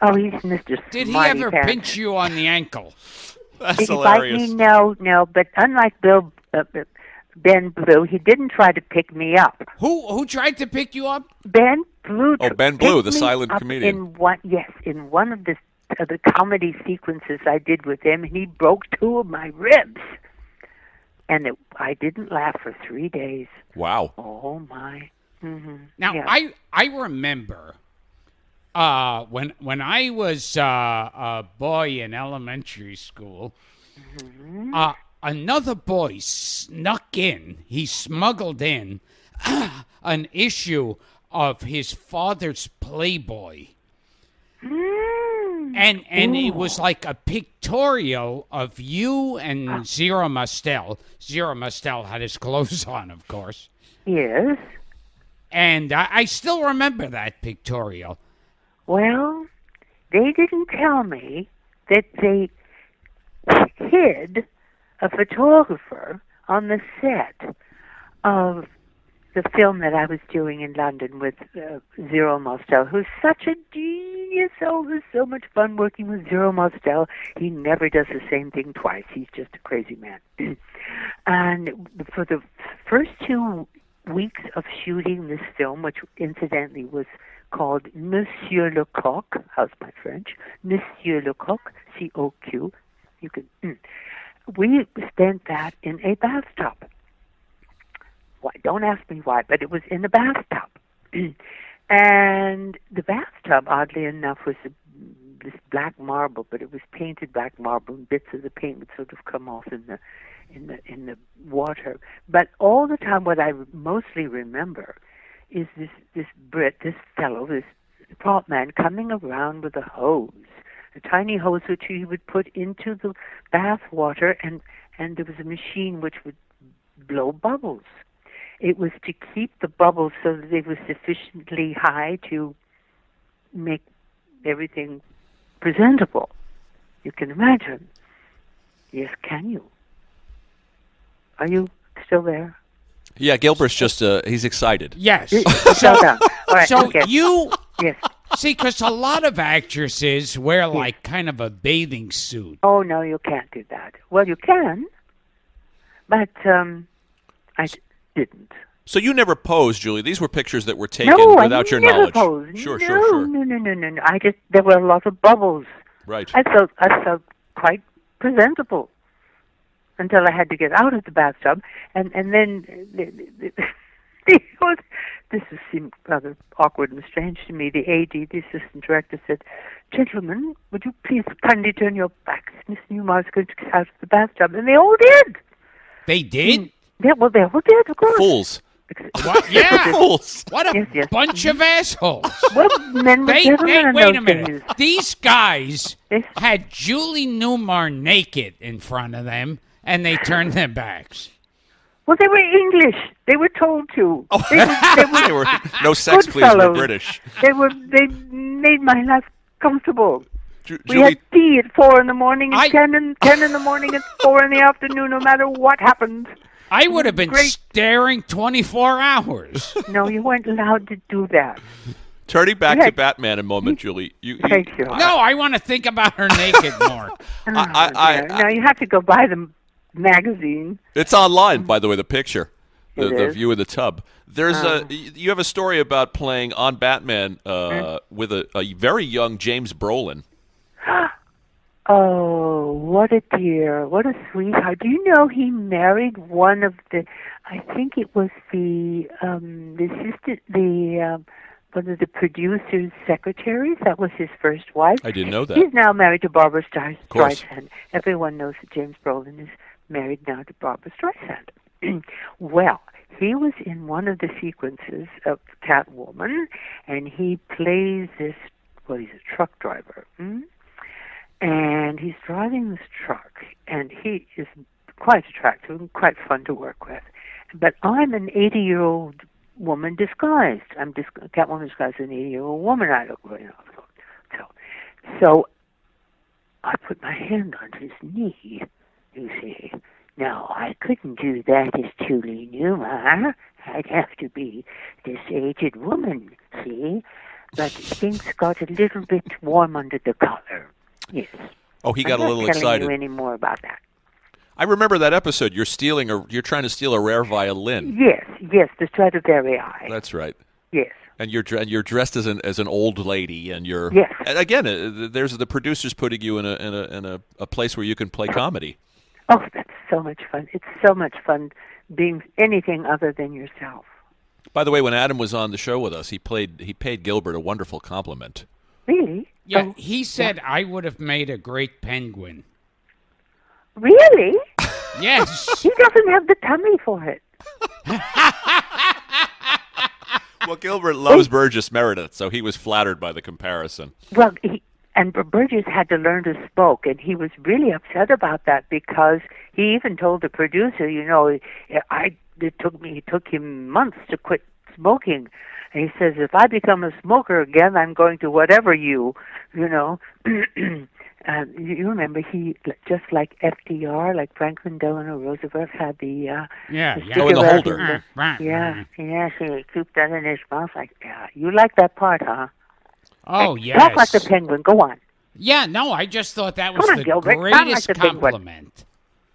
Oh, he's Mr. Did he Smarty ever Pants. pinch you on the ankle? That's Did he bite hilarious. me? No, no. But unlike Bill, uh, uh, Ben Blue, he didn't try to pick me up. Who who tried to pick you up? Ben Blue. Oh, Ben Blue, the silent comedian. In one, yes, in one of the uh, the comedy sequences I did with him, he broke two of my ribs, and it, I didn't laugh for three days. Wow. Oh my! hmm Now yeah. I I remember uh, when when I was uh, a boy in elementary school, uh, another boy snuck in. He smuggled in an issue of his father's Playboy. Mm. And and it was like a pictorial of you and Zero Mostel. Zero Mostel had his clothes on, of course. Yes. And I, I still remember that pictorial. Well, they didn't tell me that they hid a photographer on the set of the film that I was doing in London with uh, Zero Mostel, who's such a genius. Oh, it was so much fun working with Zero Mostel. He never does the same thing twice. He's just a crazy man. and for the first two weeks of shooting this film, which incidentally was called Monsieur Lecoq, how's my French? Monsieur Lecoq, C-O-Q. You can. Mm. We spent that in a bathtub why. Don't ask me why, but it was in the bathtub. and the bathtub, oddly enough, was this black marble, but it was painted black marble, and bits of the paint would sort of come off in the in the in the water. But all the time, what I mostly remember is this this Brit, this fellow, this prop man, coming around with a hose, a tiny hose which he would put into the bath water, and and there was a machine which would blow bubbles it was to keep the bubbles so that they were sufficiently high to make everything presentable. You can imagine. Yes, can you? Are you still there? Yeah, Gilbert's just uh, he's excited. Yes. so, down. All right, so okay. you yes. see, because a lot of actresses wear like kind of a bathing suit. Oh no, you can't do that. Well, you can, but um, I didn't. So you never posed, Julie. These were pictures that were taken No, without I your never knowledge. posed. Sure, no, sure, sure. No, no, no, no, no. I just there were a lot of bubbles. Right. I felt I felt quite presentable until I had to get out of the bathtub, and and then the, the, the, was, this was seemed rather awkward and strange to me. The AD, the assistant director, said, "Gentlemen, would you please kindly turn your backs? Miss Newmar's going to get out of the bathtub," and they all did. They did? Yeah, well, they all did, of course. Fools. What? Yeah. Fools. What a Yes, yes. bunch of assholes. Well, men were They, they, in wait those a minute. days. These guys Yes. had Julie Newmar naked in front of them, and they turned their backs. Well, they were English. They were told to. Oh. They, were, they, were, They were no sex, Good please. We're fellows. British. they were. They made my life comfortable. Ju- We Julie, had tea at four in the morning and I- ten in ten in the morning and four in the afternoon, no matter what happened. I would have been Great. staring 24 hours. No, you weren't allowed to do that. turning back Yeah. to Batman a moment, Julie. You, you, Thank you. No, I want to think about her naked more. I, I, I, Oh, now you have to go buy the magazine. It's online, by the way. The picture, the, the? View of the tub. There's a. You have a story about playing on Batman uh, Hmm? with a, a very young James Brolin. Oh, what a dear. What a sweetheart. Do you know he married one of the I think it was the um the assistant the um one of the producer's secretaries. That was his first wife. I didn't know that. He's now married to Barbra Streisand. Everyone knows that James Brolin is married now to Barbra Streisand. well, he was in one of the sequences of Catwoman, and he plays this. Well, he's a truck driver, hmm? And he's driving this truck, and he is quite attractive and quite fun to work with. But I'm an 80 year old woman disguised. I'm dis- Catwoman disguised as an 80 year old woman. I look, you know, so, so, I put my hand on his knee, you see. Now, I couldn't do that as Julie Newmar. I'd have to be this aged woman, see? But things got a little bit warm under the collar. Yes. Oh, he got I'm a little excited. you any more about that. I remember that episode. You're stealing a. You're trying to steal a rare violin. Yes, yes, the Stradivari. That's right. Yes. And you're and you're dressed as an as an old lady, and you're Yes. And again, uh, there's the producers putting you in a in a in a, a place where you can play comedy. Oh, that's so much fun. It's so much fun being anything other than yourself. By the way, when Adam was on the show with us, he played he paid Gilbert a wonderful compliment. Yeah, he said I would have made a great penguin. Really? Yes. He doesn't have the tummy for it. Well, Gilbert loves Burgess Meredith, so he was flattered by the comparison. Well, he, and Burgess had to learn to smoke, and he was really upset about that because he even told the producer, you know, I it took me it took him months to quit smoking. And he says, if I become a smoker again, I'm going to whatever you, you know. uh, you you remember he just like FDR, like Franklin Delano Roosevelt had the uh, Yeah, the yeah. Oh, in the holder. the- yeah, yeah. He keep that in his mouth like yeah. You like that part, huh? Oh, yes. Talk like the penguin. Go on. Yeah, no, I just thought that was on, the Gilbert, sound like greatest the penguin. compliment.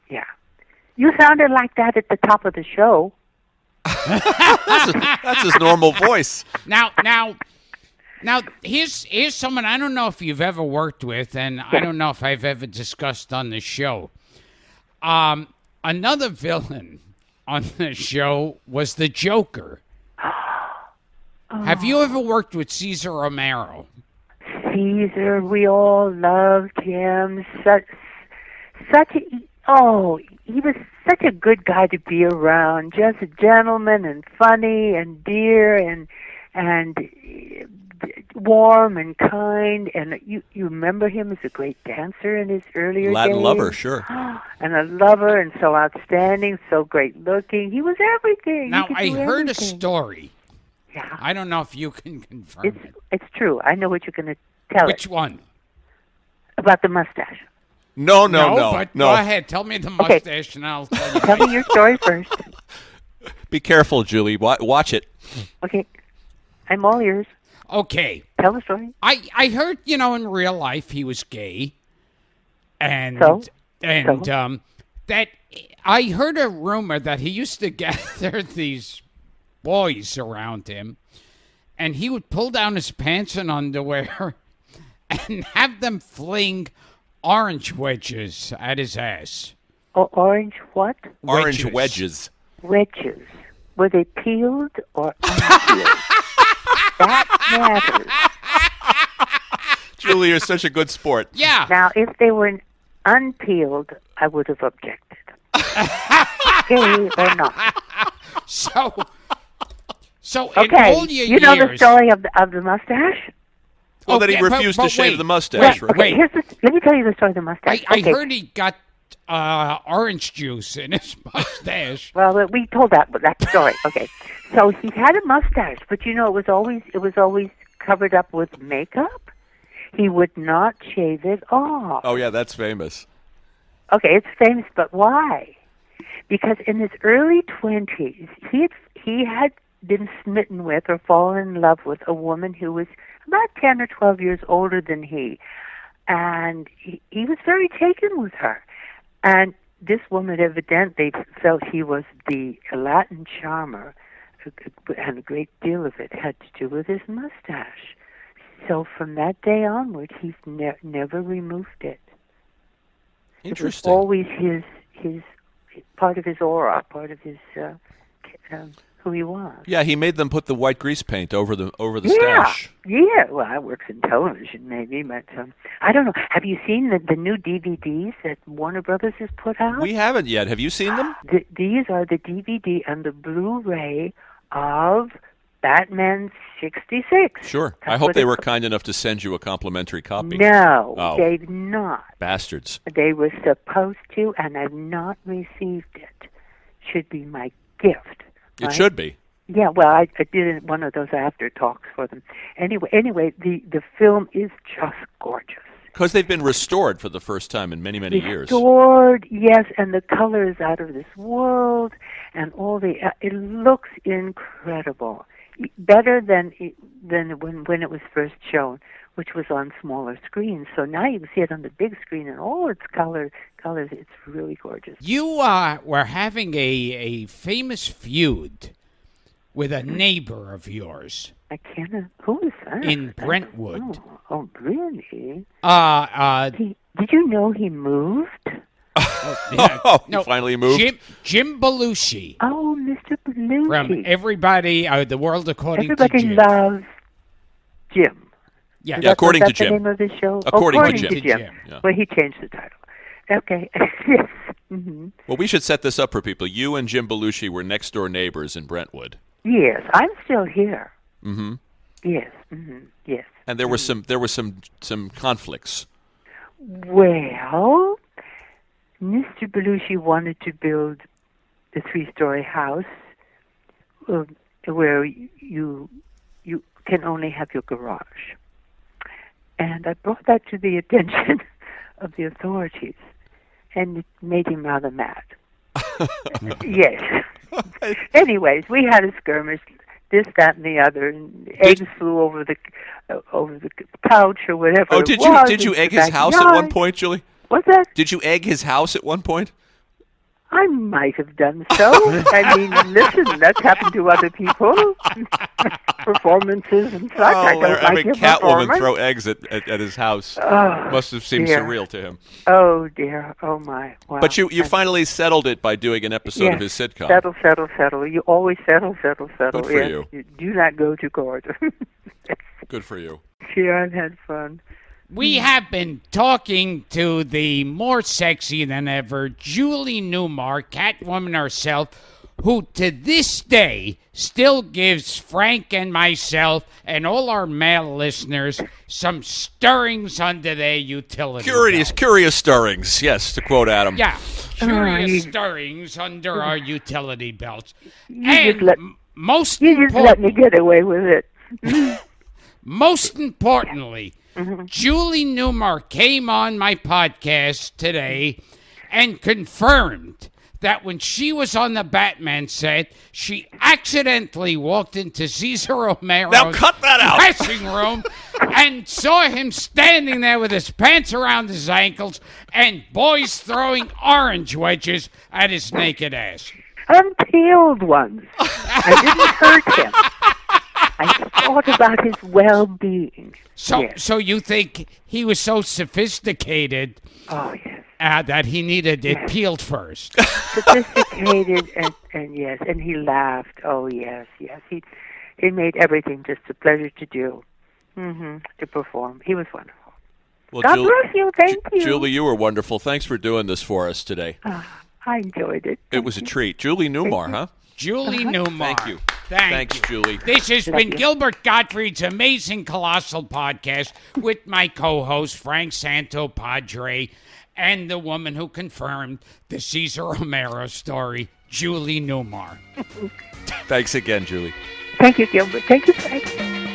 Yeah. You sounded like that at the top of the show. That's, that's his normal voice. Now, now, now, here's here's someone I don't know if you've ever worked with, and I don't know if I've ever discussed on the show. Um, another villain on the show was the Joker. Have you ever worked with Cesar Romero? Cesar, we all loved him. Such, such a, oh, he was such a good guy to be around. Just a gentleman and funny and dear and and eh, warm and kind. And you you remember him as a great dancer in his earlier Latin days. lover, sure. and a lover and so outstanding, so great looking. He was everything. Now, could I do heard a story. Yeah, I don't know if you can confirm it's it. it's true. I know what you're going to tell Which it one? about the mustache. No, no, no, but no. go ahead. Tell me the Okay. mustache, and I'll tell you. Tell me your story first. Be careful, Julie. Watch it. Okay, I'm all ears. Okay. Tell the story. I I heard you know in real life he was gay, and So? and So? um that I heard a rumor that he used to gather these boys around him, and he would pull down his pants and underwear, and have them fling orange wedges at his ass. O- orange what? Orange Wedges. wedges. Wedges. Were they peeled or unpeeled? that matters. Julie, you're such a good sport. Yeah. Now, if they were unpeeled, I would have objected. Gay or not. So. So in Okay. all your You know the years, story of the, of the mustache? Well, that he Okay, but- refused but to shave wait. the mustache. Wait, right? Okay, wait. here's the, let me tell you the story of the mustache. I okay. heard he got uh, orange juice in his mustache. Well, we told that that story. Okay, so he had a mustache, but you know it was always it was always covered up with makeup. He would not shave it off. Oh, yeah, that's famous. Okay, it's famous, but why? Because in his early twenties, he had, he had been smitten with or fallen in love with a woman who was about ten or twelve years older than he, and he, he was very taken with her. And this woman evidently felt he was the Latin charmer, and a great deal of it had to do with his mustache. So from that day onward, he's ne- never removed it. It was always his his part of his aura, part of his uh, um, who he was. Yeah, he made them put the white grease paint over the over the yeah, stash. yeah. Well, I works in television, maybe, but um, I don't know. Have you seen the the new DVDs that Warner Brothers has put out? We haven't yet. Have you seen them? Th- these are the DVD and the Blu-ray of Batman '66. Sure. I hope they were kind enough to send you a complimentary copy. No, Oh. they've not. Bastards. They were supposed to, and I've not received it. Should be my gift. It right? should be. Yeah, well, I, I did one of those after talks for them. Anyway, anyway, the the film is just gorgeous. Because they've been restored for the first time in many, many years. Restored, yes, and the color is out of this world, and all the uh, it looks incredible, better than than when when it was first shown, which was on smaller screens. So now you can see it on the big screen and all its color colors. It's really gorgeous. You uh, were having a, a famous feud with a neighbor of yours. I cannot. Who is that? In Brentwood. know. Oh, really? Uh, uh, He, did you know he moved? yeah, Oh, he finally moved. Jim, Jim Belushi Oh, Mr. Belushi. from Everybody, uh, The World According Everybody to Jim. Everybody loves Jim. Yeah. Yeah, that- according to Jim. The name of the show. According to Jim. to Jim. Jim, yeah. Well, he changed the title. Okay. yes. hmm Well, we should set this up for people. You and Jim Belushi were next door neighbors in Brentwood, Yes, I'm still here. hmm Yes. hmm Yes. and there were some there was some some conflicts. Well, Mr. Belushi wanted to build the three-story house uh, where you you can only have your garage, and I brought that to the attention of the authorities, and it made him rather mad. yes. Anyways, we had a skirmish, this, that, and the other, and eggs flew over the uh, over the couch or whatever. Oh, did you was did you egg his house at one point, Julie? What's that? Did you egg his house at one point? I might have done so. I mean, listen, that's happened to other people. Performances and such. I oh, don't I like mean, Catwoman throw eggs at, at, at his house. Oh, Must have seemed dear. surreal to him. Oh dear. Oh my. Wow. But you you I- finally settled it by doing an episode yes, of his sitcom. Settle, settle, settle. You always settle, settle, settle. Good for yes. you. Do not go to court. Good for you. yeah, I've had fun. We hmm. have been talking to the more sexy than ever Julie Newmar, Catwoman herself, who to this day still gives Frank and myself and all our male listeners some stirrings under their utility. Curious, belt. curious stirrings. Yes, to quote Adam. Yeah, curious you- stirrings under our mm. utility belts. You and just let most you just let me get away with it. most importantly, Mm-hmm. Julie Newmar came on my podcast today and confirmed that when she was on the Batman set, she accidentally walked into Cesar Romero's Now cut that out. dressing room and saw him standing there with his pants around his ankles and boys throwing orange wedges at his naked ass. Unpeeled ones. I didn't hurt him. I thought about his well-being. So, Yes. so you think he was so sophisticated Oh yes. uh, that he needed it peeled first? sophisticated and and yes, and he laughed. Oh yes, yes. He he made everything just a pleasure to do. hmm To perform. He was wonderful. Well, God Ju- bless you. Thank you. Julie, you were wonderful. Thanks for doing this for us today. I enjoyed it. It was a treat. Julie Newmar, huh? Julie Newmar. Thank you. Thank Thanks, you. Julie. This has Love been you. Gilbert Gottfried's amazing colossal podcast with my co-host Frank Santopadre and the woman who confirmed the Cesar Romero story, Julie Newmar. Thanks again, Julie. Thank you, Gilbert. Thank you, Frank.